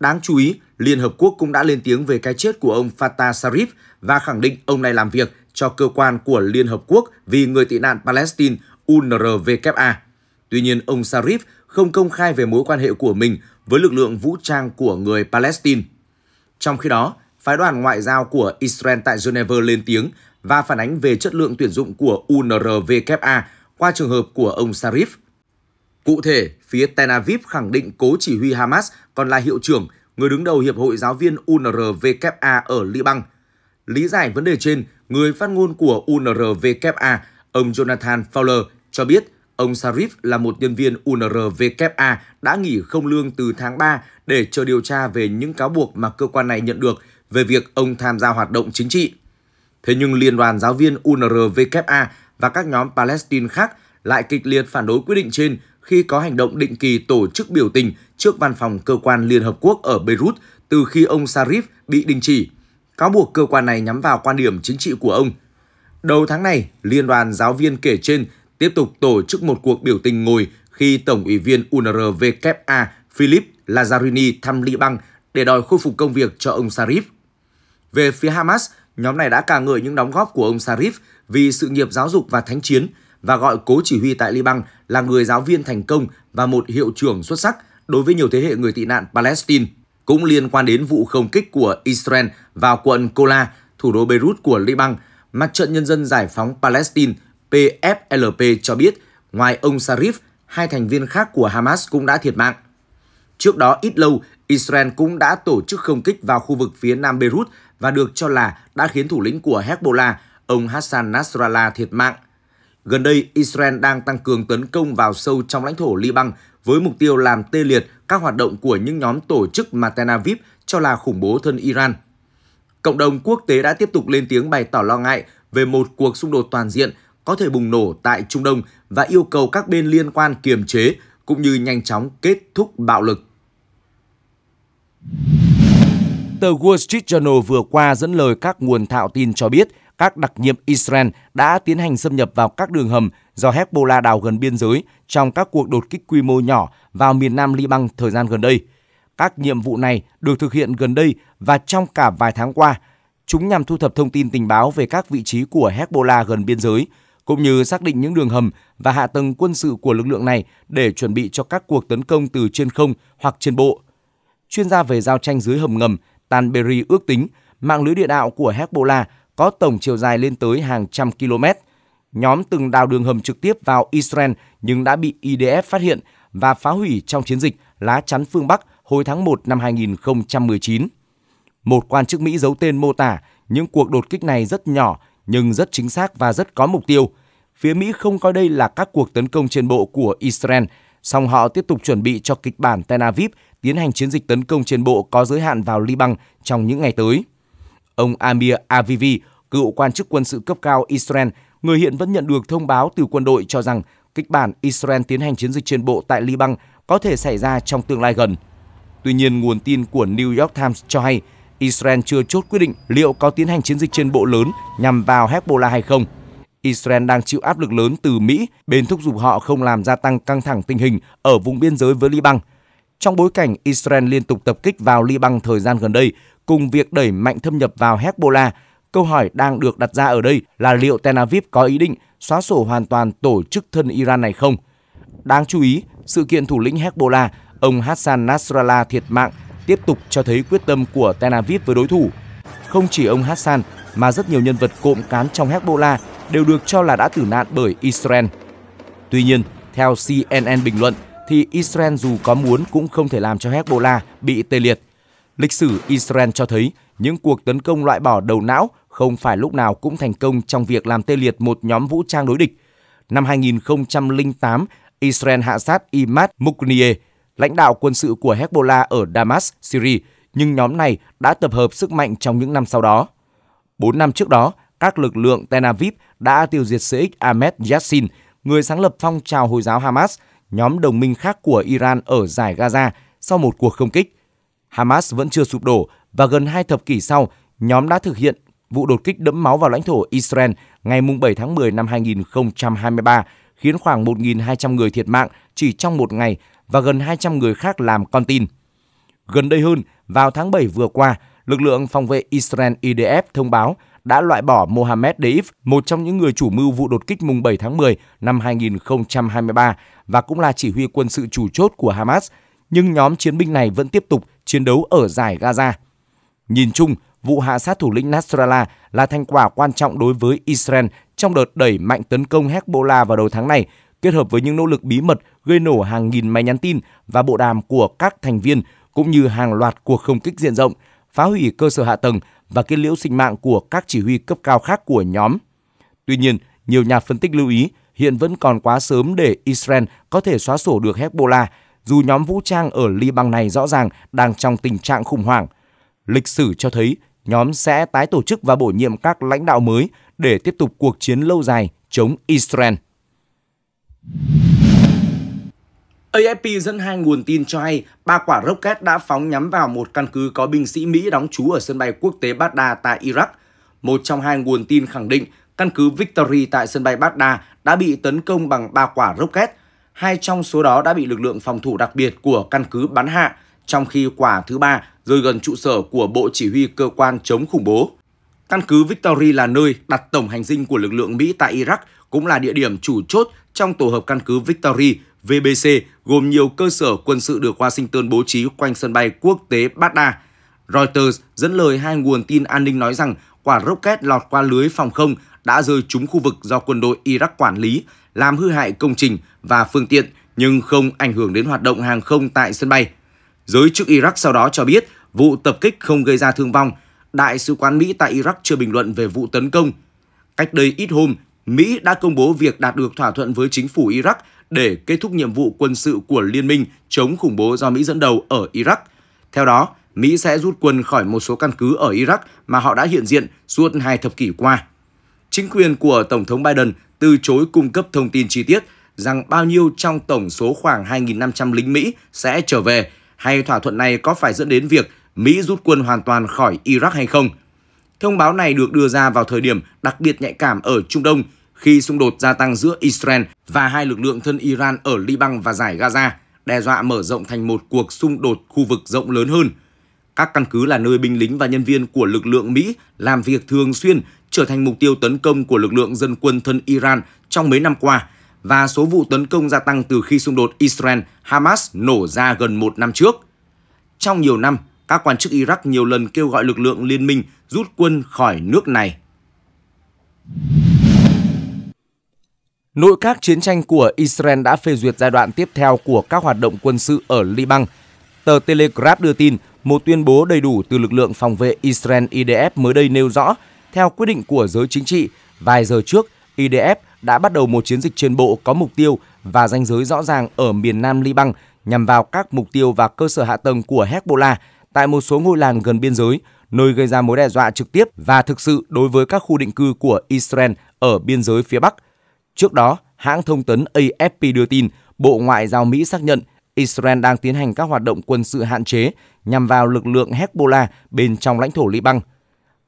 Đáng chú ý, Liên Hợp Quốc cũng đã lên tiếng về cái chết của ông Fatah Sarif và khẳng định ông này làm việc cho cơ quan của Liên Hợp Quốc vì người tị nạn Palestine UNRWA. Tuy nhiên, ông Sarif không công khai về mối quan hệ của mình với lực lượng vũ trang của người Palestine. Trong khi đó, phái đoàn ngoại giao của Israel tại Geneva lên tiếng và phản ánh về chất lượng tuyển dụng của UNRWA qua trường hợp của ông Sarif. Cụ thể, phía Tel Aviv khẳng định cố chỉ huy Hamas còn là hiệu trưởng, người đứng đầu Hiệp hội Giáo viên UNRWA ở Liban. Lý giải vấn đề trên, người phát ngôn của UNRWA, ông Jonathan Fowler, cho biết ông Sarif là một nhân viên UNRWA đã nghỉ không lương từ tháng 3 để chờ điều tra về những cáo buộc mà cơ quan này nhận được về việc ông tham gia hoạt động chính trị. Thế nhưng Liên đoàn Giáo viên UNRWA và các nhóm Palestine khác lại kịch liệt phản đối quyết định trên khi có hành động định kỳ tổ chức biểu tình trước văn phòng cơ quan Liên Hợp Quốc ở Beirut từ khi ông Sarif bị đình chỉ. Cáo buộc cơ quan này nhắm vào quan điểm chính trị của ông. Đầu tháng này, Liên đoàn giáo viên kể trên tiếp tục tổ chức một cuộc biểu tình ngồi khi Tổng ủy viên UNRWA Philip Lazzarini thăm Liban để đòi khôi phục công việc cho ông Sarif. Về phía Hamas, nhóm này đã ca ngợi những đóng góp của ông Sarif vì sự nghiệp giáo dục và thánh chiến và gọi cố chỉ huy tại Liban là người giáo viên thành công và một hiệu trưởng xuất sắc đối với nhiều thế hệ người tị nạn Palestine. Cũng liên quan đến vụ không kích của Israel vào quận Kola, thủ đô Beirut của Liban, Mặt trận Nhân dân Giải phóng Palestine PFLP cho biết ngoài ông Sarif, hai thành viên khác của Hamas cũng đã thiệt mạng. Trước đó ít lâu, Israel cũng đã tổ chức không kích vào khu vực phía nam Beirut và được cho là đã khiến thủ lĩnh của Hezbollah, ông Hassan Nasrallah thiệt mạng. Gần đây, Israel đang tăng cường tấn công vào sâu trong lãnh thổ Liban với mục tiêu làm tê liệt các hoạt động của những nhóm tổ chức mà Tel Aviv cho là khủng bố thân Iran cộng đồng quốc tế đã tiếp tục lên tiếng bày tỏ lo ngại về một cuộc xung đột toàn diện có thể bùng nổ tại Trung Đông và yêu cầu các bên liên quan kiềm chế cũng như nhanh chóng kết thúc bạo lực. Tờ Wall Street Journal vừa qua dẫn lời các nguồn thạo tin cho biết các đặc nhiệm Israel đã tiến hành xâm nhập vào các đường hầm do Hezbollah đào gần biên giới trong các cuộc đột kích quy mô nhỏ vào miền nam Liban thời gian gần đây. Các nhiệm vụ này được thực hiện gần đây và trong cả vài tháng qua. Chúng nhằm thu thập thông tin tình báo về các vị trí của Hezbollah gần biên giới, cũng như xác định những đường hầm và hạ tầng quân sự của lực lượng này để chuẩn bị cho các cuộc tấn công từ trên không hoặc trên bộ. Chuyên gia về giao tranh dưới hầm ngầm Tanberry ước tính mạng lưới địa đạo của Hezbollah có tổng chiều dài lên tới hàng trăm km. Nhóm từng đào đường hầm trực tiếp vào Israel nhưng đã bị IDF phát hiện và phá hủy trong chiến dịch lá chắn phương Bắc hồi tháng 1 năm 2019. Một quan chức Mỹ giấu tên mô tả những cuộc đột kích này rất nhỏ nhưng rất chính xác và rất có mục tiêu. Phía Mỹ không coi đây là các cuộc tấn công trên bộ của Israel, song họ tiếp tục chuẩn bị cho kịch bản Tel Aviv tiến hành chiến dịch tấn công trên bộ có giới hạn vào Liban trong những ngày tới. Ông Amir Avivi, cựu quan chức quân sự cấp cao Israel, người hiện vẫn nhận được thông báo từ quân đội cho rằng kịch bản Israel tiến hành chiến dịch trên bộ tại Liban có thể xảy ra trong tương lai gần. Tuy nhiên, nguồn tin của New York Times cho hay Israel chưa chốt quyết định liệu có tiến hành chiến dịch trên bộ lớn nhằm vào Hezbollah hay không. Israel đang chịu áp lực lớn từ Mỹ, bên thúc giục họ không làm gia tăng căng thẳng tình hình ở vùng biên giới với Liban. Trong bối cảnh Israel liên tục tập kích vào Liban thời gian gần đây, cùng việc đẩy mạnh thâm nhập vào Hezbollah, câu hỏi đang được đặt ra ở đây là liệu Tel Aviv có ý định xóa sổ hoàn toàn tổ chức thân Iran này không? Đáng chú ý, sự kiện thủ lĩnh Hezbollah, ông Hassan Nasrallah thiệt mạng tiếp tục cho thấy quyết tâm của Tel Aviv với đối thủ. Không chỉ ông Hassan mà rất nhiều nhân vật cộm cán trong Hezbollah đều được cho là đã tử nạn bởi Israel. Tuy nhiên, theo CNN bình luận, thì Israel dù có muốn cũng không thể làm cho Hezbollah bị tê liệt. Lịch sử Israel cho thấy những cuộc tấn công loại bỏ đầu não không phải lúc nào cũng thành công trong việc làm tê liệt một nhóm vũ trang đối địch. Năm 2008, Israel hạ sát Imad Muknieh, lãnh đạo quân sự của Hezbollah ở Damas, Syria, nhưng nhóm này đã tập hợp sức mạnh trong những năm sau đó. Bốn năm trước đó, các lực lượng Tel Aviv đã tiêu diệt Sheikh Ahmed Yassin, người sáng lập phong trào Hồi giáo Hamas, nhóm đồng minh khác của Iran ở giải Gaza sau một cuộc không kích. Hamas vẫn chưa sụp đổ và gần hai thập kỷ sau, nhóm đã thực hiện vụ đột kích đẫm máu vào lãnh thổ Israel ngày 7 tháng 10 năm 2023, khiến khoảng 1.200 người thiệt mạng chỉ trong một ngày và gần 200 người khác làm con tin. Gần đây hơn, vào tháng 7 vừa qua, lực lượng phòng vệ Israel IDF thông báo đã loại bỏ Mohammed Deif, một trong những người chủ mưu vụ đột kích mùng 7 tháng 10 năm 2023 và cũng là chỉ huy quân sự chủ chốt của Hamas, nhưng nhóm chiến binh này vẫn tiếp tục chiến đấu ở giải Gaza. Nhìn chung, vụ hạ sát thủ lĩnh Nasrallah là thành quả quan trọng đối với Israel trong đợt đẩy mạnh tấn công Hezbollah vào đầu tháng này, kết hợp với những nỗ lực bí mật gây nổ hàng nghìn máy nhắn tin và bộ đàm của các thành viên, cũng như hàng loạt cuộc không kích diện rộng, phá hủy cơ sở hạ tầng và kết liễu sinh mạng của các chỉ huy cấp cao khác của nhóm. Tuy nhiên, nhiều nhà phân tích lưu ý hiện vẫn còn quá sớm để Israel có thể xóa sổ được Hezbollah, dù nhóm vũ trang ở Liban này rõ ràng đang trong tình trạng khủng hoảng. Lịch sử cho thấy nhóm sẽ tái tổ chức và bổ nhiệm các lãnh đạo mới để tiếp tục cuộc chiến lâu dài chống Israel. AFP dẫn hai nguồn tin cho hay ba quả rocket đã phóng nhắm vào một căn cứ có binh sĩ Mỹ đóng trú ở sân bay quốc tế Baghdad tại Iraq. Một trong hai nguồn tin khẳng định căn cứ Victory tại sân bay Baghdad đã bị tấn công bằng ba quả rocket. Hai trong số đó đã bị lực lượng phòng thủ đặc biệt của căn cứ bắn hạ, trong khi quả thứ ba rơi gần trụ sở của Bộ Chỉ huy Cơ quan chống khủng bố. Căn cứ Victory là nơi đặt tổng hành dinh của lực lượng Mỹ tại Iraq, cũng là địa điểm chủ chốt trong tổ hợp căn cứ Victory VBC gồm nhiều cơ sở quân sự được Washington bố trí quanh sân bay quốc tế Baghdad. Reuters dẫn lời hai nguồn tin an ninh nói rằng quả rocket lọt qua lưới phòng không đã rơi trúng khu vực do quân đội Iraq quản lý, làm hư hại công trình và phương tiện nhưng không ảnh hưởng đến hoạt động hàng không tại sân bay. Giới chức Iraq sau đó cho biết vụ tập kích không gây ra thương vong. Đại sứ quán Mỹ tại Iraq chưa bình luận về vụ tấn công. Cách đây ít hôm, Mỹ đã công bố việc đạt được thỏa thuận với chính phủ Iraq để kết thúc nhiệm vụ quân sự của liên minh chống khủng bố do Mỹ dẫn đầu ở Iraq. Theo đó, Mỹ sẽ rút quân khỏi một số căn cứ ở Iraq mà họ đã hiện diện suốt hai thập kỷ qua. Chính quyền của Tổng thống Biden từ chối cung cấp thông tin chi tiết rằng bao nhiêu trong tổng số khoảng 2.500 lính Mỹ sẽ trở về hay thỏa thuận này có phải dẫn đến việc Mỹ rút quân hoàn toàn khỏi Iraq hay không. Thông báo này được đưa ra vào thời điểm đặc biệt nhạy cảm ở Trung Đông khi xung đột gia tăng giữa Israel và hai lực lượng thân Iran ở Liban và giải Gaza, đe dọa mở rộng thành một cuộc xung đột khu vực rộng lớn hơn. Các căn cứ là nơi binh lính và nhân viên của lực lượng Mỹ làm việc thường xuyên trở thành mục tiêu tấn công của lực lượng dân quân thân Iran trong mấy năm qua và số vụ tấn công gia tăng từ khi xung đột Israel-Hamas nổ ra gần một năm trước. Trong nhiều năm, các quan chức Iraq nhiều lần kêu gọi lực lượng liên minh rút quân khỏi nước này. Nội các chiến tranh của Israel đã phê duyệt giai đoạn tiếp theo của các hoạt động quân sự ở Liban. Tờ Telegraph đưa tin, một tuyên bố đầy đủ từ lực lượng phòng vệ Israel IDF mới đây nêu rõ, theo quyết định của giới chính trị, vài giờ trước, IDF đã bắt đầu một chiến dịch trên bộ có mục tiêu và ranh giới rõ ràng ở miền nam Liban nhằm vào các mục tiêu và cơ sở hạ tầng của Hezbollah tại một số ngôi làng gần biên giới, nơi gây ra mối đe dọa trực tiếp và thực sự đối với các khu định cư của Israel ở biên giới phía Bắc. Trước đó, hãng thông tấn AFP đưa tin Bộ Ngoại giao Mỹ xác nhận Israel đang tiến hành các hoạt động quân sự hạn chế nhằm vào lực lượng Hezbollah bên trong lãnh thổ Liban.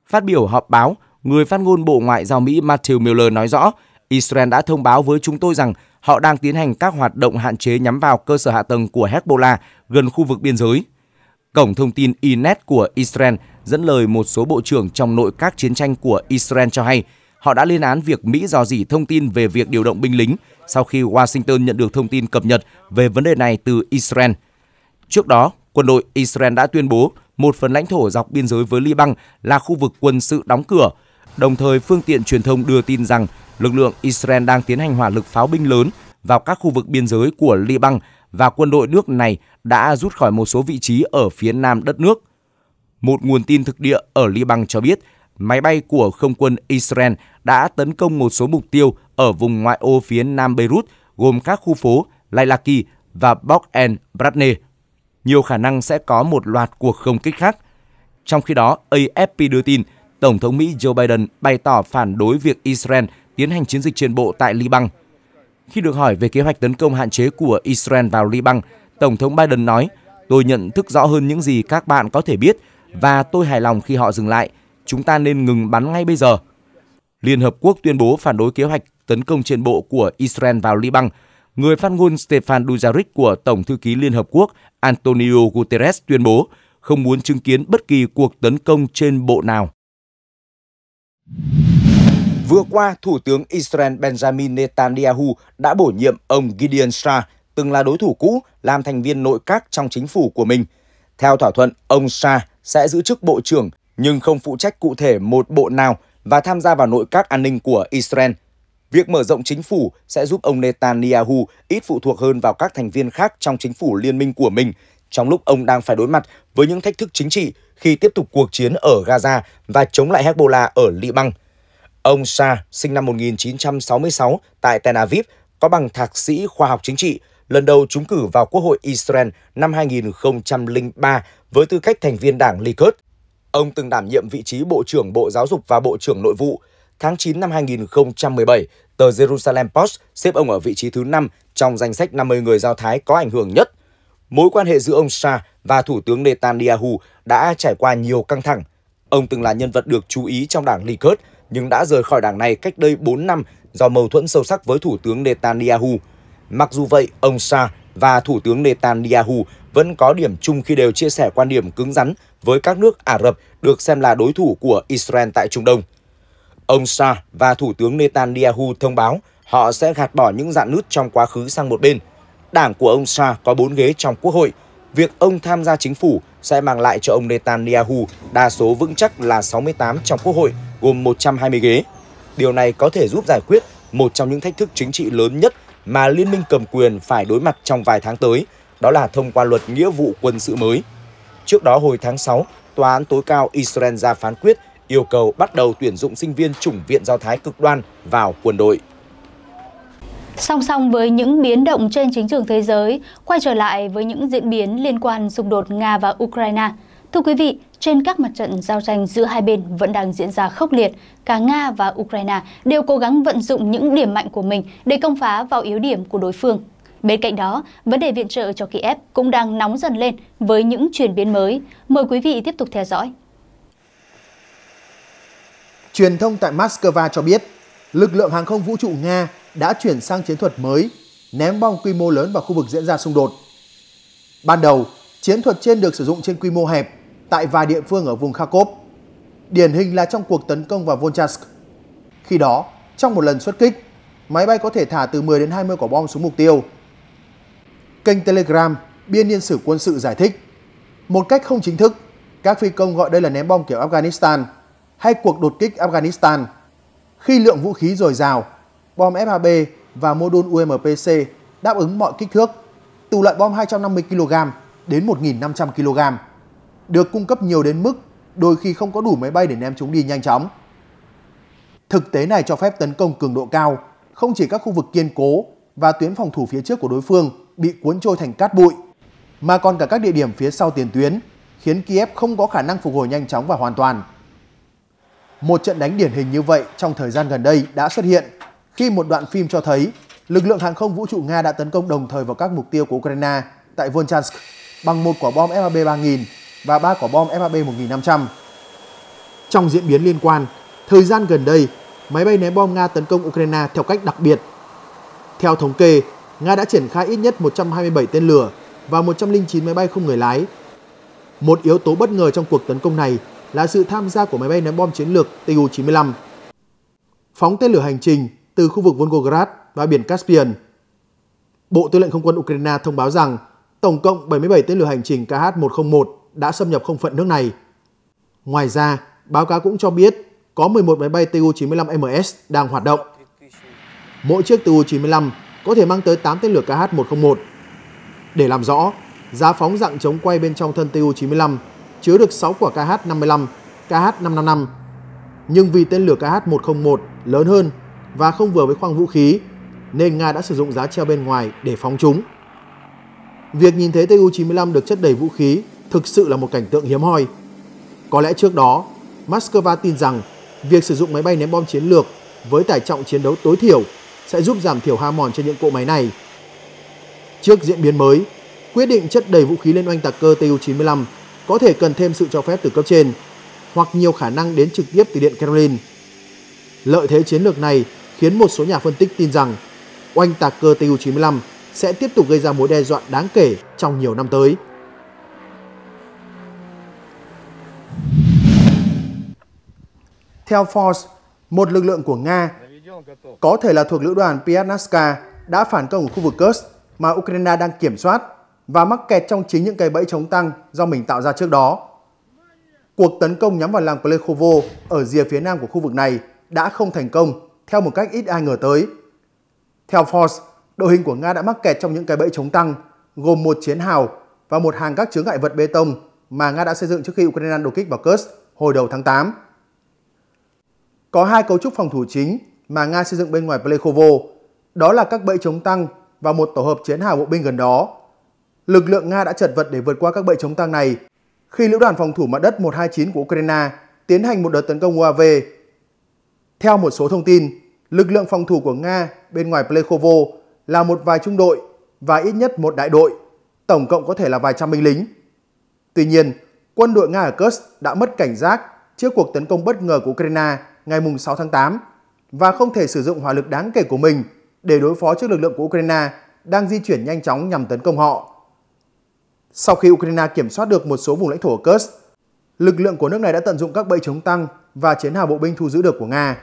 Phát biểu họp báo, người phát ngôn Bộ Ngoại giao Mỹ Matthew Miller nói rõ Israel đã thông báo với chúng tôi rằng họ đang tiến hành các hoạt động hạn chế nhắm vào cơ sở hạ tầng của Hezbollah gần khu vực biên giới. Cổng thông tin Inet của Israel dẫn lời một số bộ trưởng trong nội các chiến tranh của Israel cho hay họ đã lên án việc Mỹ dò dỉ thông tin về việc điều động binh lính sau khi Washington nhận được thông tin cập nhật về vấn đề này từ Israel. Trước đó, quân đội Israel đã tuyên bố một phần lãnh thổ dọc biên giới với Liban là khu vực quân sự đóng cửa. Đồng thời, phương tiện truyền thông đưa tin rằng lực lượng Israel đang tiến hành hỏa lực pháo binh lớn vào các khu vực biên giới của Liban và quân đội nước này đã rút khỏi một số vị trí ở phía nam đất nước. Một nguồn tin thực địa ở Liban cho biết máy bay của không quân Israel đã tấn công một số mục tiêu ở vùng ngoại ô phía nam Beirut gồm các khu phố Lailaki và Bok en Bratne. Nhiều khả năng sẽ có một loạt cuộc không kích khác. Trong khi đó, AFP đưa tin Tổng thống Mỹ Joe Biden bày tỏ phản đối việc Israel tiến hành chiến dịch trên bộ tại Liban. Khi được hỏi về kế hoạch tấn công hạn chế của Israel vào Liban, Tổng thống Biden nói, tôi nhận thức rõ hơn những gì các bạn có thể biết và tôi hài lòng khi họ dừng lại. Chúng ta nên ngừng bắn ngay bây giờ. Liên Hợp Quốc tuyên bố phản đối kế hoạch tấn công trên bộ của Israel vào Liban. Người phát ngôn Stefan Dujarric của Tổng thư ký Liên Hợp Quốc Antonio Guterres tuyên bố không muốn chứng kiến bất kỳ cuộc tấn công trên bộ nào. Vừa qua, Thủ tướng Israel Benjamin Netanyahu đã bổ nhiệm ông Gideon Shah, từng là đối thủ cũ, làm thành viên nội các trong chính phủ của mình. Theo thỏa thuận, ông Shah sẽ giữ chức bộ trưởng nhưng không phụ trách cụ thể một bộ nào và tham gia vào nội các an ninh của Israel. Việc mở rộng chính phủ sẽ giúp ông Netanyahu ít phụ thuộc hơn vào các thành viên khác trong chính phủ liên minh của mình, trong lúc ông đang phải đối mặt với những thách thức chính trị khi tiếp tục cuộc chiến ở Gaza và chống lại Hezbollah ở Liban. Ông Sa sinh năm 1966 tại Tel Aviv, có bằng thạc sĩ khoa học chính trị, lần đầu trúng cử vào Quốc hội Israel năm 2003 với tư cách thành viên đảng Likud. Ông từng đảm nhiệm vị trí Bộ trưởng Bộ Giáo dục và Bộ trưởng Nội vụ. Tháng 9 năm 2017, tờ Jerusalem Post xếp ông ở vị trí thứ 5 trong danh sách 50 người Do Thái có ảnh hưởng nhất. Mối quan hệ giữa ông Sa và Thủ tướng Netanyahu đã trải qua nhiều căng thẳng. Ông từng là nhân vật được chú ý trong đảng Likud nhưng đã rời khỏi đảng này cách đây 4 năm do mâu thuẫn sâu sắc với Thủ tướng Netanyahu. Mặc dù vậy, ông Shah và Thủ tướng Netanyahu vẫn có điểm chung khi đều chia sẻ quan điểm cứng rắn với các nước Ả Rập được xem là đối thủ của Israel tại Trung Đông. Ông Shah và Thủ tướng Netanyahu thông báo họ sẽ gạt bỏ những dạn nứt trong quá khứ sang một bên. Đảng của ông Shah có 4 ghế trong Quốc hội. Việc ông tham gia chính phủ sẽ mang lại cho ông Netanyahu đa số vững chắc là 68 trong Quốc hội, gồm 120 ghế. Điều này có thể giúp giải quyết một trong những thách thức chính trị lớn nhất mà liên minh cầm quyền phải đối mặt trong vài tháng tới, đó là thông qua luật nghĩa vụ quân sự mới. Trước đó hồi tháng 6, Tòa án tối cao Israel ra phán quyết yêu cầu bắt đầu tuyển dụng sinh viên chủng viện Do Thái cực đoan vào quân đội. Song song với những biến động trên chính trường thế giới, quay trở lại với những diễn biến liên quan xung đột Nga và Ukraine, Thưa quý vị, trên các mặt trận giao tranh giữa hai bên vẫn đang diễn ra khốc liệt, cả Nga và Ukraine đều cố gắng vận dụng những điểm mạnh của mình để công phá vào yếu điểm của đối phương. Bên cạnh đó, vấn đề viện trợ cho Kiev cũng đang nóng dần lên với những chuyển biến mới. Mời quý vị tiếp tục theo dõi. Truyền thông tại Moscow cho biết, lực lượng hàng không vũ trụ Nga đã chuyển sang chiến thuật mới, ném bom quy mô lớn vào khu vực diễn ra xung đột. Ban đầu, chiến thuật trên được sử dụng trên quy mô hẹp tại vài địa phương ở vùng Kharkov, điển hình là trong cuộc tấn công vào Volchansk. Khi đó, trong một lần xuất kích, máy bay có thể thả từ 10 đến 20 quả bom xuống mục tiêu. Kênh Telegram Biên niên sử quân sự giải thích, một cách không chính thức, các phi công gọi đây là ném bom kiểu Afghanistan hay cuộc đột kích Afghanistan. Khi lượng vũ khí dồi dào, bom FAB và mô đun UMPC đáp ứng mọi kích thước, từ loại bom 250 kg đến 1.500 kg, được cung cấp nhiều đến mức đôi khi không có đủ máy bay để ném chúng đi nhanh chóng. Thực tế này cho phép tấn công cường độ cao, không chỉ các khu vực kiên cố và tuyến phòng thủ phía trước của đối phương bị cuốn trôi thành cát bụi, mà còn cả các địa điểm phía sau tiền tuyến, khiến Kiev không có khả năng phục hồi nhanh chóng và hoàn toàn. Một trận đánh điển hình như vậy trong thời gian gần đây đã xuất hiện khi một đoạn phim cho thấy lực lượng hàng không vũ trụ Nga đã tấn công đồng thời vào các mục tiêu của Ukraine tại Volchansk bằng một quả bom FAB 3000 và ba quả bom FAB 1500. Trong diễn biến liên quan, thời gian gần đây, máy bay ném bom Nga tấn công Ukraine theo cách đặc biệt. Theo thống kê, Nga đã triển khai ít nhất 127 tên lửa và 109 máy bay không người lái. Một yếu tố bất ngờ trong cuộc tấn công này là sự tham gia của máy bay ném bom chiến lược Tu-95. Phóng tên lửa hành trình từ khu vực Volgograd và biển Caspian. Bộ Tư lệnh Không quân Ukraine thông báo rằng tổng cộng 77 tên lửa hành trình KH-101 đã xâm nhập không phận nước này. Ngoài ra, báo cáo cũng cho biết có 11 máy bay Tu-95MS đang hoạt động. Mỗi chiếc Tu-95 có thể mang tới 8 tên lửa KH-101. Để làm rõ, giá phóng dạng chống quay bên trong thân Tu-95 chứa được 6 quả KH-55, KH-555. Nhưng vì tên lửa KH-101 lớn hơn và không vừa với khoang vũ khí, nên Nga đã sử dụng giá treo bên ngoài để phóng chúng. Việc nhìn thấy Tu-95 được chất đầy vũ khí thực sự là một cảnh tượng hiếm hoi. Có lẽ trước đó, Moscow tin rằng việc sử dụng máy bay ném bom chiến lược với tải trọng chiến đấu tối thiểu sẽ giúp giảm thiểu hao mòn trên những cỗ máy này. Trước diễn biến mới, quyết định chất đầy vũ khí lên oanh tạc cơ Tu-95 có thể cần thêm sự cho phép từ cấp trên hoặc nhiều khả năng đến trực tiếp từ Điện Kremlin. Lợi thế chiến lược này khiến một số nhà phân tích tin rằng oanh tạc cơ Tu-95 sẽ tiếp tục gây ra mối đe dọa đáng kể trong nhiều năm tới. Theo Force, một lực lượng của Nga, có thể là thuộc lữ đoàn Piatnaska, đã phản công ở khu vực Kursk mà Ukraine đang kiểm soát và mắc kẹt trong chính những cây bẫy chống tăng do mình tạo ra trước đó. Cuộc tấn công nhắm vào làng Plekhovo ở rìa phía nam của khu vực này đã không thành công theo một cách ít ai ngờ tới. Theo Force, đội hình của Nga đã mắc kẹt trong những cái bẫy chống tăng gồm một chiến hào và một hàng các chướng ngại vật bê tông mà Nga đã xây dựng trước khi Ukraine đột kích vào Kursk hồi đầu tháng 8. Có hai cấu trúc phòng thủ chính mà Nga xây dựng bên ngoài Plekhovo, đó là các bẫy chống tăng và một tổ hợp chiến hào bộ binh gần đó. Lực lượng Nga đã chật vật để vượt qua các bẫy chống tăng này khi lữ đoàn phòng thủ mặt đất 129 của Ukraine tiến hành một đợt tấn công UAV. Theo một số thông tin, lực lượng phòng thủ của Nga bên ngoài Plekhovo là một vài trung đội và ít nhất một đại đội, tổng cộng có thể là vài trăm binh lính. Tuy nhiên, quân đội Nga ở Kursk đã mất cảnh giác trước cuộc tấn công bất ngờ của Ukraine ngày 6 tháng 8 và không thể sử dụng hỏa lực đáng kể của mình để đối phó trước lực lượng của Ukraine đang di chuyển nhanh chóng nhằm tấn công họ. Sau khi Ukraine kiểm soát được một số vùng lãnh thổ ở Kursk, lực lượng của nước này đã tận dụng các bẫy chống tăng và chiến hào bộ binh thu giữ được của Nga.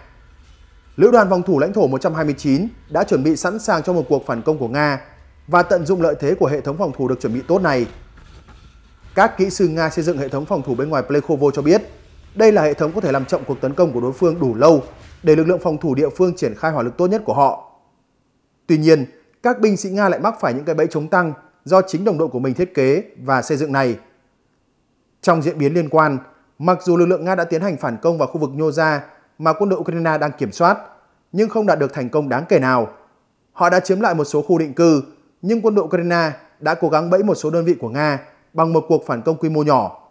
Lữ đoàn phòng thủ lãnh thổ 129 đã chuẩn bị sẵn sàng cho một cuộc phản công của Nga và tận dụng lợi thế của hệ thống phòng thủ được chuẩn bị tốt này. Các kỹ sư Nga xây dựng hệ thống phòng thủ bên ngoài Plekhovo cho biết đây là hệ thống có thể làm chậm cuộc tấn công của đối phương đủ lâu để lực lượng phòng thủ địa phương triển khai hỏa lực tốt nhất của họ. Tuy nhiên, các binh sĩ Nga lại mắc phải những cái bẫy chống tăng do chính đồng đội của mình thiết kế và xây dựng này. Trong diễn biến liên quan, mặc dù lực lượng Nga đã tiến hành phản công vào khu vực Nhoza mà quân đội Ukraine đang kiểm soát, nhưng không đạt được thành công đáng kể nào. Họ đã chiếm lại một số khu định cư, nhưng quân đội Ukraine đã cố gắng bẫy một số đơn vị của Nga bằng một cuộc phản công quy mô nhỏ.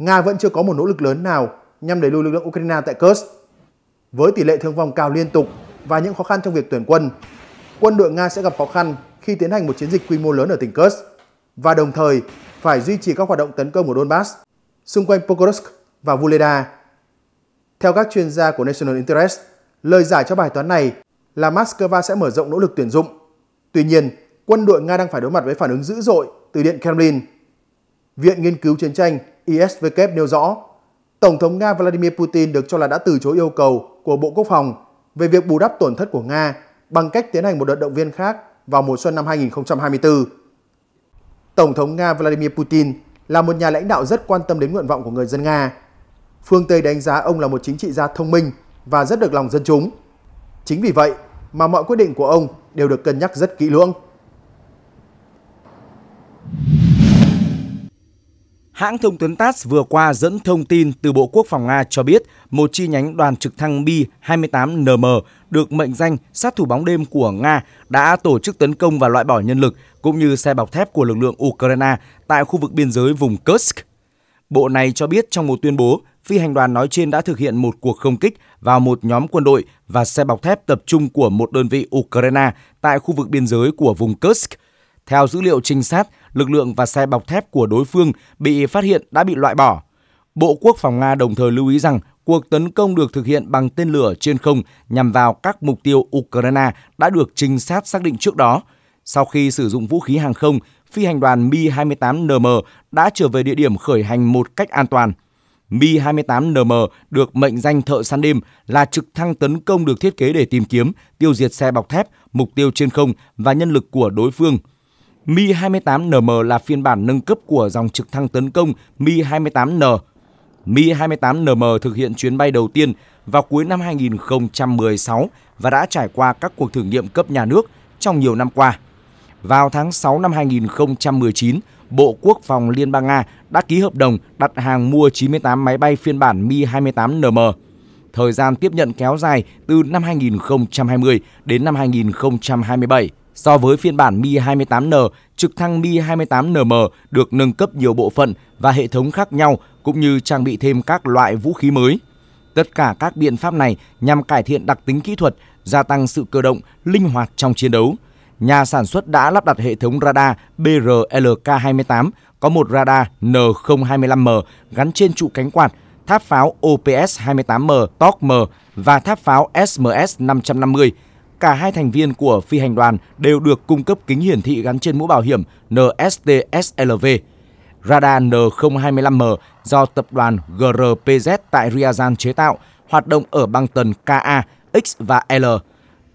Nga vẫn chưa có một nỗ lực lớn nào nhằm đẩy lùi lực lượng Ukraine tại Kursk. Với tỷ lệ thương vong cao liên tục và những khó khăn trong việc tuyển quân, quân đội Nga sẽ gặp khó khăn khi tiến hành một chiến dịch quy mô lớn ở tỉnh Kursk và đồng thời phải duy trì các hoạt động tấn công ở Donbass, xung quanh Pokrovsk và Vuleda. Theo các chuyên gia của National Interest, lời giải cho bài toán này là Moscow sẽ mở rộng nỗ lực tuyển dụng. Tuy nhiên, quân đội Nga đang phải đối mặt với phản ứng dữ dội từ Điện Kremlin. Viện Nghiên cứu Chiến tranh ISVK nêu rõ, Tổng thống Nga Vladimir Putin được cho là đã từ chối yêu cầu của Bộ Quốc phòng về việc bù đắp tổn thất của Nga bằng cách tiến hành một đợt động viên khác vào mùa xuân năm 2024. Tổng thống Nga Vladimir Putin là một nhà lãnh đạo rất quan tâm đến nguyện vọng của người dân Nga. Phương Tây đánh giá ông là một chính trị gia thông minh và rất được lòng dân chúng. Chính vì vậy mà mọi quyết định của ông đều được cân nhắc rất kỹ lưỡng. Hãng thông tấn TASS vừa qua dẫn thông tin từ Bộ Quốc phòng Nga cho biết một chi nhánh đoàn trực thăng Mi-28NM được mệnh danh sát thủ bóng đêm của Nga đã tổ chức tấn công và loại bỏ nhân lực cũng như xe bọc thép của lực lượng Ukraine tại khu vực biên giới vùng Kursk. Bộ này cho biết trong một tuyên bố, phi hành đoàn nói trên đã thực hiện một cuộc không kích vào một nhóm quân đội và xe bọc thép tập trung của một đơn vị Ukraine tại khu vực biên giới của vùng Kursk. Theo dữ liệu trinh sát, lực lượng và xe bọc thép của đối phương bị phát hiện đã bị loại bỏ. Bộ Quốc phòng Nga đồng thời lưu ý rằng cuộc tấn công được thực hiện bằng tên lửa trên không nhằm vào các mục tiêu Ukraine đã được trinh sát xác định trước đó. Sau khi sử dụng vũ khí hàng không, phi hành đoàn Mi-28NM đã trở về địa điểm khởi hành một cách an toàn. Mi-28NM được mệnh danh thợ săn đêm là trực thăng tấn công được thiết kế để tìm kiếm, tiêu diệt xe bọc thép, mục tiêu trên không và nhân lực của đối phương – Mi-28NM là phiên bản nâng cấp của dòng trực thăng tấn công Mi-28N. Mi-28NM thực hiện chuyến bay đầu tiên vào cuối năm 2016 và đã trải qua các cuộc thử nghiệm cấp nhà nước trong nhiều năm qua. Vào tháng 6 năm 2019, Bộ Quốc phòng Liên bang Nga đã ký hợp đồng đặt hàng mua 98 máy bay phiên bản Mi-28NM. Thời gian tiếp nhận kéo dài từ năm 2020 đến năm 2027. So với phiên bản Mi-28N, trực thăng Mi-28NM được nâng cấp nhiều bộ phận và hệ thống khác nhau cũng như trang bị thêm các loại vũ khí mới. Tất cả các biện pháp này nhằm cải thiện đặc tính kỹ thuật, gia tăng sự cơ động, linh hoạt trong chiến đấu. Nhà sản xuất đã lắp đặt hệ thống radar BRLK-28 có một radar N025M gắn trên trụ cánh quạt, tháp pháo OPS-28M TOC-M và tháp pháo SMS-550 cả hai thành viên của phi hành đoàn đều được cung cấp kính hiển thị gắn trên mũ bảo hiểm NSTSLV, Radar N025M do tập đoàn GRPZ tại Ryazan chế tạo, hoạt động ở băng tần KA, X và L.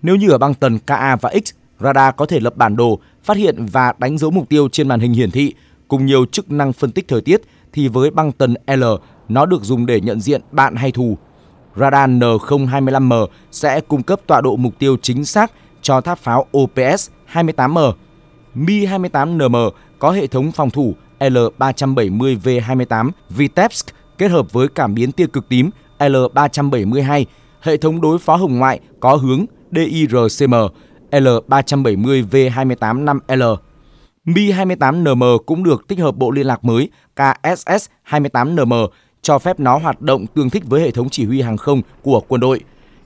Nếu như ở băng tần KA và X, radar có thể lập bản đồ, phát hiện và đánh dấu mục tiêu trên màn hình hiển thị, cùng nhiều chức năng phân tích thời tiết, thì với băng tần L, nó được dùng để nhận diện bạn hay thù, radar N025M sẽ cung cấp tọa độ mục tiêu chính xác cho tháp pháo OPS-28M. Mi-28NM có hệ thống phòng thủ L370V28 Vitebsk kết hợp với cảm biến tia cực tím L372, hệ thống đối phó hồng ngoại có hướng DIRCM L370V28 5L. Mi-28NM cũng được tích hợp bộ liên lạc mới KSS-28NM cho phép nó hoạt động tương thích với hệ thống chỉ huy hàng không của quân đội.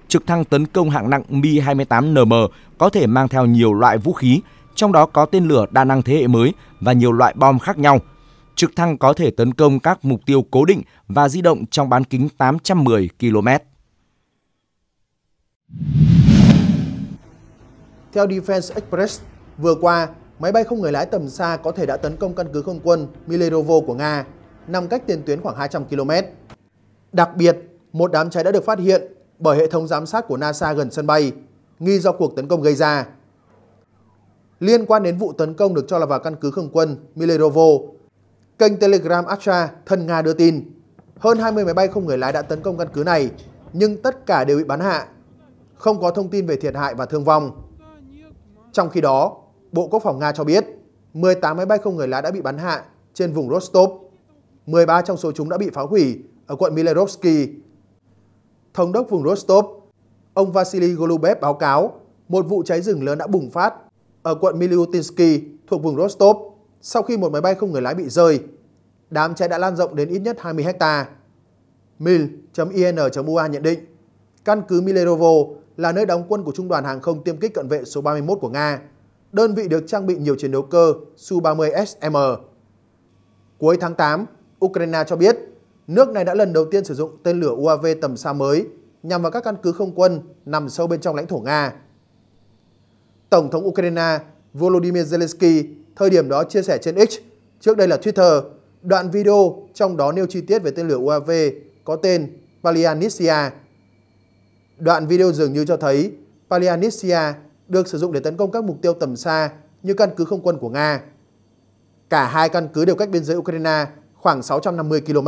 Trực thăng tấn công hạng nặng Mi-28NM có thể mang theo nhiều loại vũ khí, trong đó có tên lửa đa năng thế hệ mới và nhiều loại bom khác nhau. Trực thăng có thể tấn công các mục tiêu cố định và di động trong bán kính 810 km. Theo Defense Express, vừa qua, máy bay không người lái tầm xa có thể đã tấn công căn cứ không quân Milerovo của Nga nằm cách tiền tuyến khoảng 200 km. Đặc biệt, một đám cháy đã được phát hiện bởi hệ thống giám sát của NASA gần sân bay, nghi do cuộc tấn công gây ra. Liên quan đến vụ tấn công được cho là vào căn cứ không quân Milerovo, kênh Telegram Astra thân Nga đưa tin hơn 20 máy bay không người lái đã tấn công căn cứ này, nhưng tất cả đều bị bắn hạ. Không có thông tin về thiệt hại và thương vong. Trong khi đó, Bộ Quốc phòng Nga cho biết 18 máy bay không người lái đã bị bắn hạ trên vùng Rostov. 13 trong số chúng đã bị phá hủy ở quận Milerovsky. Thống đốc vùng Rostov, ông Vasily Golubev báo cáo một vụ cháy rừng lớn đã bùng phát ở quận Miliutinsky thuộc vùng Rostov sau khi một máy bay không người lái bị rơi. đám cháy đã lan rộng đến ít nhất 20 hecta. Mil.in.ua nhận định, căn cứ Milerovo là nơi đóng quân của Trung đoàn Hàng không tiêm kích cận vệ số 31 của Nga. Đơn vị được trang bị nhiều chiến đấu cơ Su-30 SM. Cuối tháng 8, Ukraine cho biết nước này đã lần đầu tiên sử dụng tên lửa UAV tầm xa mới nhằm vào các căn cứ không quân nằm sâu bên trong lãnh thổ Nga. Tổng thống Ukraine Volodymyr Zelensky thời điểm đó chia sẻ trên X, trước đây là Twitter, đoạn video trong đó nêu chi tiết về tên lửa UAV có tên Palianitsia. Đoạn video dường như cho thấy Palianitsia được sử dụng để tấn công các mục tiêu tầm xa như căn cứ không quân của Nga. Cả hai căn cứ đều cách biên giới Ukraine khoảng 650 km.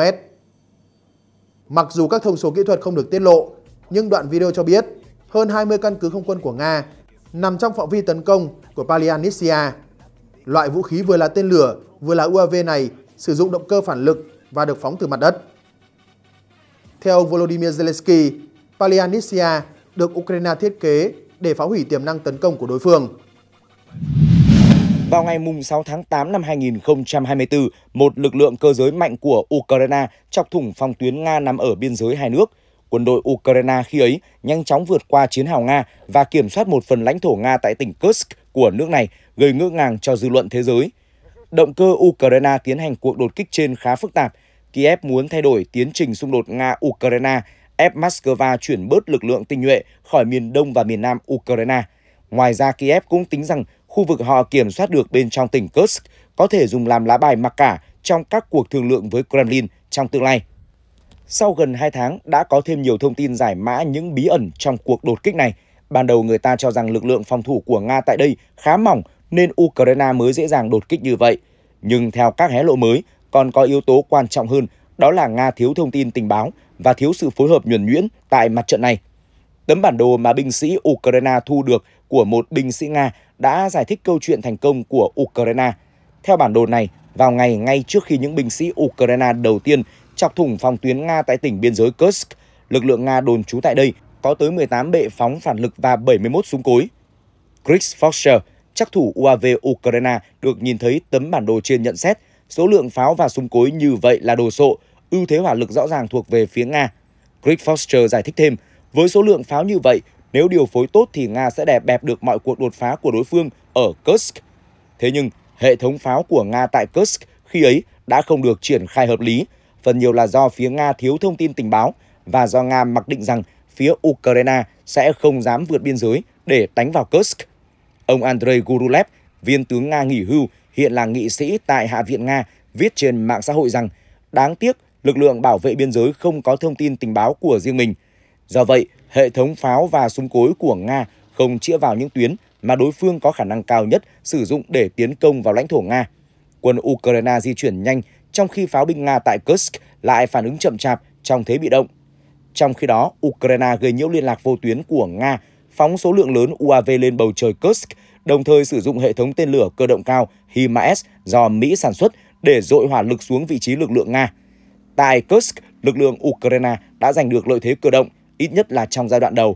Mặc dù các thông số kỹ thuật không được tiết lộ, nhưng đoạn video cho biết hơn 20 căn cứ không quân của Nga nằm trong phạm vi tấn công của Palianisia. Loại vũ khí vừa là tên lửa, vừa là UAV này sử dụng động cơ phản lực và được phóng từ mặt đất. Theo ông Volodymyr Zelensky, Palianisia được Ukraine thiết kế để phá hủy tiềm năng tấn công của đối phương. Vào ngày 6 tháng 8 năm 2024, một lực lượng cơ giới mạnh của Ukraine chọc thủng phòng tuyến Nga nằm ở biên giới hai nước. Quân đội Ukraine khi ấy nhanh chóng vượt qua chiến hào Nga và kiểm soát một phần lãnh thổ Nga tại tỉnh Kursk của nước này, gây ngỡ ngàng cho dư luận thế giới. Động cơ Ukraine tiến hành cuộc đột kích trên khá phức tạp. Kiev muốn thay đổi tiến trình xung đột Nga-Ukraine, ép Moscow chuyển bớt lực lượng tinh nhuệ khỏi miền đông và miền nam Ukraine. Ngoài ra, Kiev cũng tính rằng khu vực họ kiểm soát được bên trong tỉnh Kursk có thể dùng làm lá bài mặc cả trong các cuộc thương lượng với Kremlin trong tương lai. Sau gần 2 tháng đã có thêm nhiều thông tin giải mã những bí ẩn trong cuộc đột kích này. Ban đầu người ta cho rằng lực lượng phòng thủ của Nga tại đây khá mỏng nên Ukraine mới dễ dàng đột kích như vậy. Nhưng theo các hé lộ mới, còn có yếu tố quan trọng hơn, đó là Nga thiếu thông tin tình báo và thiếu sự phối hợp nhuần nhuyễn tại mặt trận này. Tấm bản đồ mà binh sĩ Ukraine thu được của một binh sĩ Nga đã giải thích câu chuyện thành công của Ukraine. Theo bản đồ này, vào ngày ngay trước khi những binh sĩ Ukraine đầu tiên chọc thủng phòng tuyến Nga tại tỉnh biên giới Kursk, lực lượng Nga đồn trú tại đây có tới 18 bệ phóng phản lực và 71 súng cối. Chris Foster, chắc thủ UAV Ukraine được nhìn thấy tấm bản đồ trên nhận xét số lượng pháo và súng cối như vậy là đồ sộ, ưu thế hỏa lực rõ ràng thuộc về phía Nga. Chris Foster giải thích thêm, với số lượng pháo như vậy, nếu điều phối tốt thì Nga sẽ đè bẹp được mọi cuộc đột phá của đối phương ở Kursk. Thế nhưng, hệ thống pháo của Nga tại Kursk khi ấy đã không được triển khai hợp lý, phần nhiều là do phía Nga thiếu thông tin tình báo và do Nga mặc định rằng phía Ukraine sẽ không dám vượt biên giới để đánh vào Kursk. Ông Andrei Gurulev, viên tướng Nga nghỉ hưu, hiện là nghị sĩ tại Hạ viện Nga, viết trên mạng xã hội rằng đáng tiếc lực lượng bảo vệ biên giới không có thông tin tình báo của riêng mình. Do vậy, hệ thống pháo và súng cối của Nga không chĩa vào những tuyến mà đối phương có khả năng cao nhất sử dụng để tiến công vào lãnh thổ Nga. Quân Ukraine di chuyển nhanh trong khi pháo binh Nga tại Kursk lại phản ứng chậm chạp trong thế bị động. Trong khi đó, Ukraine gây nhiễu liên lạc vô tuyến của Nga, phóng số lượng lớn UAV lên bầu trời Kursk, đồng thời sử dụng hệ thống tên lửa cơ động cao HIMARS do Mỹ sản xuất để dội hỏa lực xuống vị trí lực lượng Nga. Tại Kursk, lực lượng Ukraine đã giành được lợi thế cơ động, ít nhất là trong giai đoạn đầu.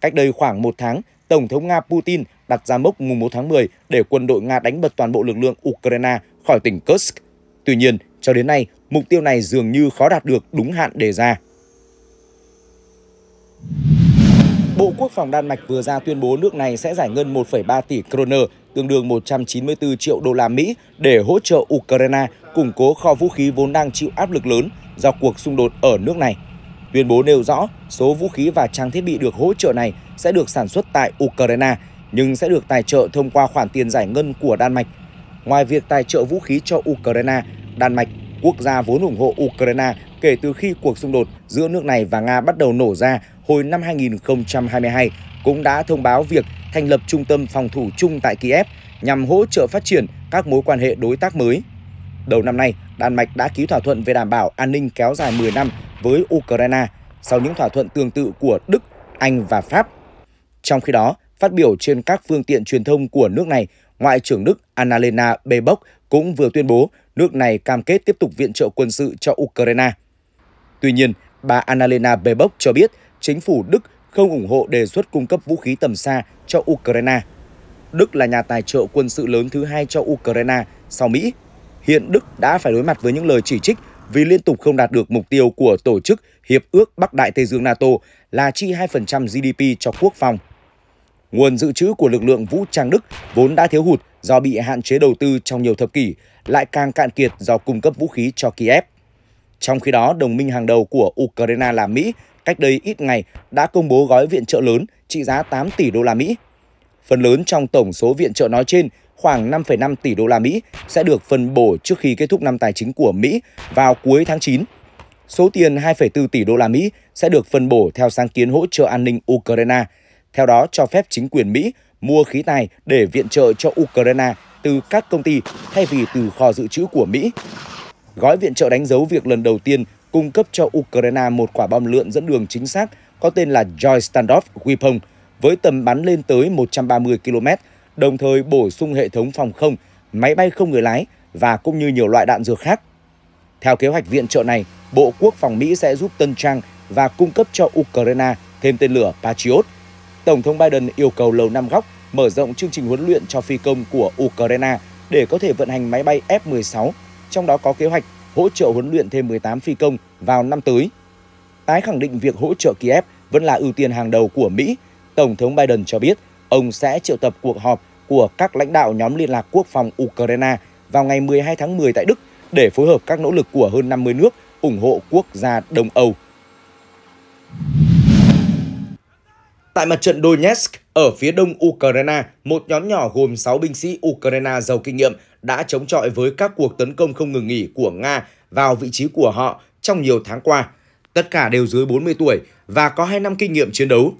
Cách đây khoảng một tháng, Tổng thống Nga Putin đặt ra mốc mùng 1 tháng 10 để quân đội Nga đánh bật toàn bộ lực lượng Ukraine khỏi tỉnh Kursk. Tuy nhiên, cho đến nay, mục tiêu này dường như khó đạt được đúng hạn đề ra. Bộ Quốc phòng Đan Mạch vừa ra tuyên bố nước này sẽ giải ngân 1,3 tỷ kroner, tương đương 194 triệu đô la Mỹ để hỗ trợ Ukraine củng cố kho vũ khí vốn đang chịu áp lực lớn do cuộc xung đột ở nước này. Tuyên bố nêu rõ số vũ khí và trang thiết bị được hỗ trợ này sẽ được sản xuất tại Ukraine, nhưng sẽ được tài trợ thông qua khoản tiền giải ngân của Đan Mạch. Ngoài việc tài trợ vũ khí cho Ukraine, Đan Mạch, quốc gia vốn ủng hộ Ukraine kể từ khi cuộc xung đột giữa nước này và Nga bắt đầu nổ ra hồi năm 2022, cũng đã thông báo việc thành lập trung tâm phòng thủ chung tại Kiev nhằm hỗ trợ phát triển các mối quan hệ đối tác mới. Đầu năm nay, Đan Mạch đã ký thỏa thuận về đảm bảo an ninh kéo dài 10 năm với Ukraine sau những thỏa thuận tương tự của Đức, Anh và Pháp. Trong khi đó, phát biểu trên các phương tiện truyền thông của nước này, Ngoại trưởng Đức Annalena Baerbock cũng vừa tuyên bố nước này cam kết tiếp tục viện trợ quân sự cho Ukraine. Tuy nhiên, bà Annalena Baerbock cho biết chính phủ Đức không ủng hộ đề xuất cung cấp vũ khí tầm xa cho Ukraine. Đức là nhà tài trợ quân sự lớn thứ hai cho Ukraine sau Mỹ. hiện Đức đã phải đối mặt với những lời chỉ trích vì liên tục không đạt được mục tiêu của tổ chức Hiệp ước Bắc Đại Tây Dương NATO là chi 2% GDP cho quốc phòng. Nguồn dự trữ của lực lượng vũ trang Đức vốn đã thiếu hụt do bị hạn chế đầu tư trong nhiều thập kỷ, lại càng cạn kiệt do cung cấp vũ khí cho Kiev. Trong khi đó, đồng minh hàng đầu của Ukraine là Mỹ cách đây ít ngày đã công bố gói viện trợ lớn trị giá 8 tỷ đô la Mỹ. Phần lớn trong tổng số viện trợ nói trên, khoảng 5,5 tỷ đô la Mỹ sẽ được phân bổ trước khi kết thúc năm tài chính của Mỹ vào cuối tháng 9. Số tiền 2,4 tỷ đô la Mỹ sẽ được phân bổ theo sáng kiến hỗ trợ an ninh Ukraine, theo đó cho phép chính quyền Mỹ mua khí tài để viện trợ cho Ukraine từ các công ty thay vì từ kho dự trữ của Mỹ. Gói viện trợ đánh dấu việc lần đầu tiên cung cấp cho Ukraine một quả bom lượn dẫn đường chính xác có tên là Joy Standoff Weapon với tầm bắn lên tới 130 km, đồng thời bổ sung hệ thống phòng không, máy bay không người lái và cũng như nhiều loại đạn dược khác. Theo kế hoạch viện trợ này, Bộ Quốc phòng Mỹ sẽ giúp tân trang và cung cấp cho Ukraine thêm tên lửa Patriot. Tổng thống Biden yêu cầu Lầu Năm Góc mở rộng chương trình huấn luyện cho phi công của Ukraine để có thể vận hành máy bay F-16, trong đó có kế hoạch hỗ trợ huấn luyện thêm 18 phi công vào năm tới. Tái khẳng định việc hỗ trợ Kiev vẫn là ưu tiên hàng đầu của Mỹ, Tổng thống Biden cho biết ông sẽ triệu tập cuộc họp của các lãnh đạo nhóm liên lạc quốc phòng Ukraine vào ngày 12 tháng 10 tại Đức để phối hợp các nỗ lực của hơn 50 nước ủng hộ quốc gia Đông Âu. Tại mặt trận Donetsk, ở phía đông Ukraine, một nhóm nhỏ gồm 6 binh sĩ Ukraine giàu kinh nghiệm đã chống chọi với các cuộc tấn công không ngừng nghỉ của Nga vào vị trí của họ trong nhiều tháng qua. Tất cả đều dưới 40 tuổi và có 2 năm kinh nghiệm chiến đấu.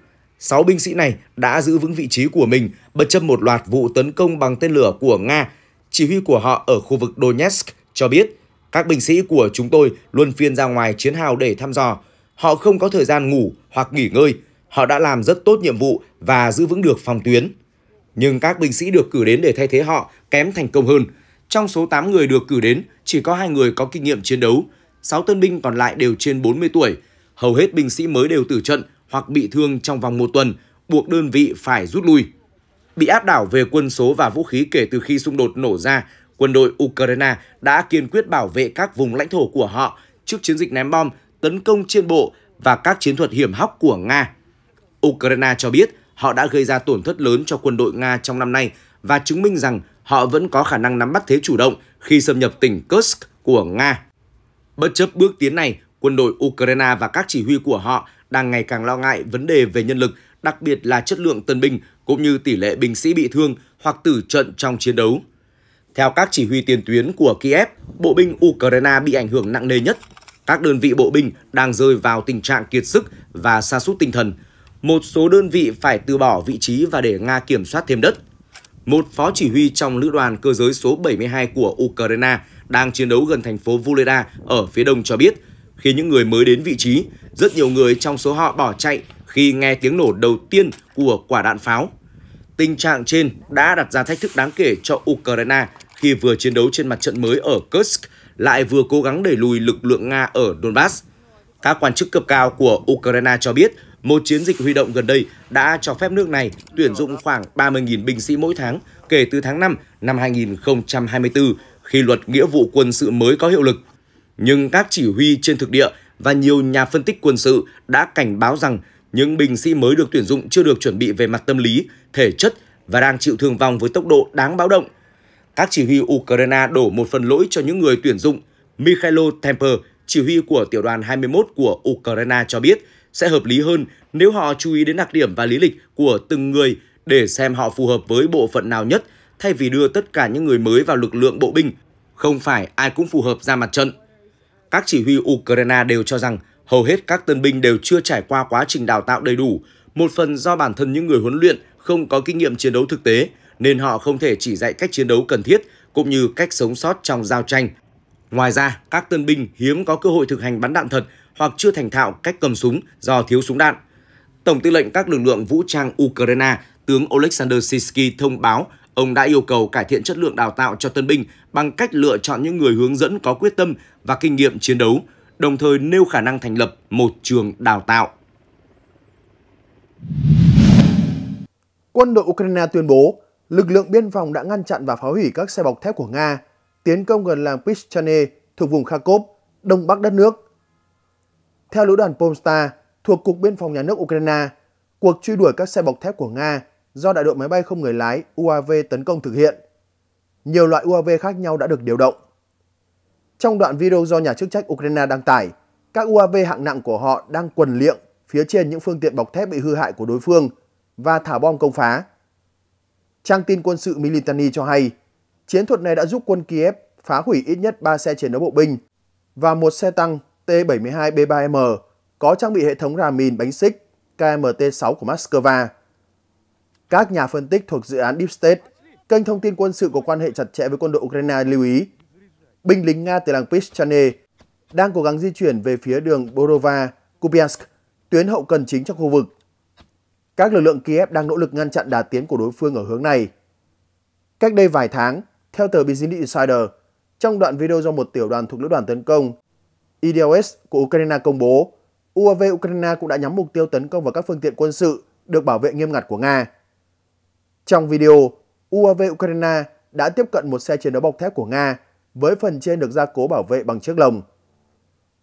6 binh sĩ này đã giữ vững vị trí của mình bất chấp một loạt vụ tấn công bằng tên lửa của Nga. Chỉ huy của họ ở khu vực Donetsk cho biết, các binh sĩ của chúng tôi luôn phiên ra ngoài chiến hào để thăm dò. Họ không có thời gian ngủ hoặc nghỉ ngơi. Họ đã làm rất tốt nhiệm vụ và giữ vững được phòng tuyến. Nhưng các binh sĩ được cử đến để thay thế họ kém thành công hơn. Trong số 8 người được cử đến, chỉ có hai người có kinh nghiệm chiến đấu. 6 tân binh còn lại đều trên 40 tuổi. Hầu hết binh sĩ mới đều tử trận hoặc bị thương trong vòng một tuần, buộc đơn vị phải rút lui. Bị áp đảo về quân số và vũ khí kể từ khi xung đột nổ ra, quân đội Ukraine đã kiên quyết bảo vệ các vùng lãnh thổ của họ trước chiến dịch ném bom, tấn công trên bộ và các chiến thuật hiểm hóc của Nga. Ukraine cho biết họ đã gây ra tổn thất lớn cho quân đội Nga trong năm nay và chứng minh rằng họ vẫn có khả năng nắm bắt thế chủ động khi xâm nhập tỉnh Kursk của Nga. Bất chấp bước tiến này, quân đội Ukraine và các chỉ huy của họ đang ngày càng lo ngại vấn đề về nhân lực, đặc biệt là chất lượng tân binh cũng như tỷ lệ binh sĩ bị thương hoặc tử trận trong chiến đấu. Theo các chỉ huy tiền tuyến của Kiev, bộ binh Ukraine bị ảnh hưởng nặng nề nhất. Các đơn vị bộ binh đang rơi vào tình trạng kiệt sức và sa sút tinh thần. Một số đơn vị phải từ bỏ vị trí và để Nga kiểm soát thêm đất. Một phó chỉ huy trong lữ đoàn cơ giới số 72 của Ukraine đang chiến đấu gần thành phố Vuleda ở phía đông cho biết, khi những người mới đến vị trí, rất nhiều người trong số họ bỏ chạy khi nghe tiếng nổ đầu tiên của quả đạn pháo. Tình trạng trên đã đặt ra thách thức đáng kể cho Ukraine khi vừa chiến đấu trên mặt trận mới ở Kursk, lại vừa cố gắng đẩy lùi lực lượng Nga ở Donbass. Các quan chức cấp cao của Ukraine cho biết một chiến dịch huy động gần đây đã cho phép nước này tuyển dụng khoảng 30.000 binh sĩ mỗi tháng kể từ tháng 5 năm 2024 khi luật nghĩa vụ quân sự mới có hiệu lực. Nhưng các chỉ huy trên thực địa và nhiều nhà phân tích quân sự đã cảnh báo rằng những binh sĩ mới được tuyển dụng chưa được chuẩn bị về mặt tâm lý, thể chất và đang chịu thương vong với tốc độ đáng báo động. Các chỉ huy Ukraine đổ một phần lỗi cho những người tuyển dụng. Mikhailo Temper, chỉ huy của tiểu đoàn 21 của Ukraine cho biết sẽ hợp lý hơn nếu họ chú ý đến đặc điểm và lý lịch của từng người để xem họ phù hợp với bộ phận nào nhất thay vì đưa tất cả những người mới vào lực lượng bộ binh. Không phải ai cũng phù hợp ra mặt trận. Các chỉ huy Ukraine đều cho rằng hầu hết các tân binh đều chưa trải qua quá trình đào tạo đầy đủ, một phần do bản thân những người huấn luyện không có kinh nghiệm chiến đấu thực tế nên họ không thể chỉ dạy cách chiến đấu cần thiết cũng như cách sống sót trong giao tranh. Ngoài ra, các tân binh hiếm có cơ hội thực hành bắn đạn thật hoặc chưa thành thạo cách cầm súng do thiếu súng đạn. Tổng tư lệnh các lực lượng vũ trang Ukraine, tướng Oleksandr Sisky thông báo ông đã yêu cầu cải thiện chất lượng đào tạo cho tân binh bằng cách lựa chọn những người hướng dẫn có quyết tâm và kinh nghiệm chiến đấu, đồng thời nêu khả năng thành lập một trường đào tạo. Quân đội Ukraine tuyên bố lực lượng biên phòng đã ngăn chặn và phá hủy các xe bọc thép của Nga. tiến công gần làng Pishchane thuộc vùng Kharkov, đông bắc đất nước. Theo lữ đoàn Polstar thuộc Cục Biên phòng Nhà nước Ukraine, cuộc truy đuổi các xe bọc thép của Nga do đại đội máy bay không người lái UAV tấn công thực hiện. Nhiều loại UAV khác nhau đã được điều động. Trong đoạn video do nhà chức trách Ukraine đăng tải, các UAV hạng nặng của họ đang quần liệng phía trên những phương tiện bọc thép bị hư hại của đối phương và thả bom công phá. Trang tin quân sự Militani cho hay, chiến thuật này đã giúp quân Kiev phá hủy ít nhất 3 xe chiến đấu bộ binh và một xe tăng T-72B3M có trang bị hệ thống ramin mìn bánh xích KMT-6 của Moscow. Các nhà phân tích thuộc dự án Deep State, kênh thông tin quân sự có quan hệ chặt chẽ với quân đội Ukraine lưu ý, binh lính Nga từ làng Pischane đang cố gắng di chuyển về phía đường Borova, Kupiansk, tuyến hậu cần chính trong khu vực. Các lực lượng Kiev đang nỗ lực ngăn chặn đà tiến của đối phương ở hướng này. Cách đây vài tháng, theo tờ Business Insider, trong đoạn video do một tiểu đoàn thuộc lữ đoàn tấn công IDOS của Ukraine công bố, UAV Ukraine cũng đã nhắm mục tiêu tấn công vào các phương tiện quân sự được bảo vệ nghiêm ngặt của Nga. Trong video, UAV Ukraine đã tiếp cận một xe chiến đấu bọc thép của Nga với phần trên được gia cố bảo vệ bằng chiếc lồng.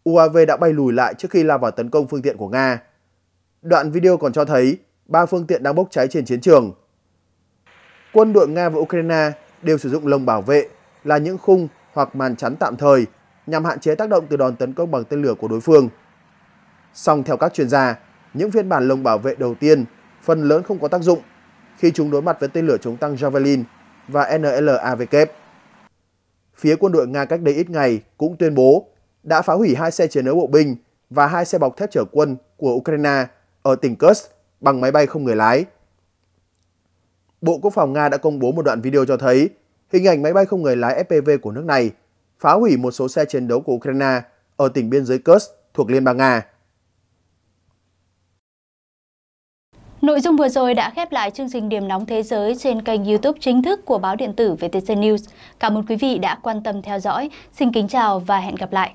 UAV đã bay lùi lại trước khi lao vào tấn công phương tiện của Nga. Đoạn video còn cho thấy ba phương tiện đang bốc cháy trên chiến trường. Quân đội Nga và Ukraine đều sử dụng lồng bảo vệ là những khung hoặc màn chắn tạm thời nhằm hạn chế tác động từ đòn tấn công bằng tên lửa của đối phương. Song theo các chuyên gia, những phiên bản lồng bảo vệ đầu tiên phần lớn không có tác dụng khi chúng đối mặt với tên lửa chống tăng Javelin và NLAVK. Phía quân đội Nga cách đây ít ngày cũng tuyên bố đã phá hủy hai xe chiến đấu bộ binh và hai xe bọc thép chở quân của Ukraine ở tỉnh Kursk bằng máy bay không người lái. Bộ Quốc phòng Nga đã công bố một đoạn video cho thấy hình ảnh máy bay không người lái FPV của nước này phá hủy một số xe chiến đấu của Ukraine ở tỉnh biên giới Kursk thuộc Liên bang Nga. Nội dung vừa rồi đã khép lại chương trình Điểm nóng thế giới trên kênh YouTube chính thức của báo điện tử VTC News. Cảm ơn quý vị đã quan tâm theo dõi. Xin kính chào và hẹn gặp lại.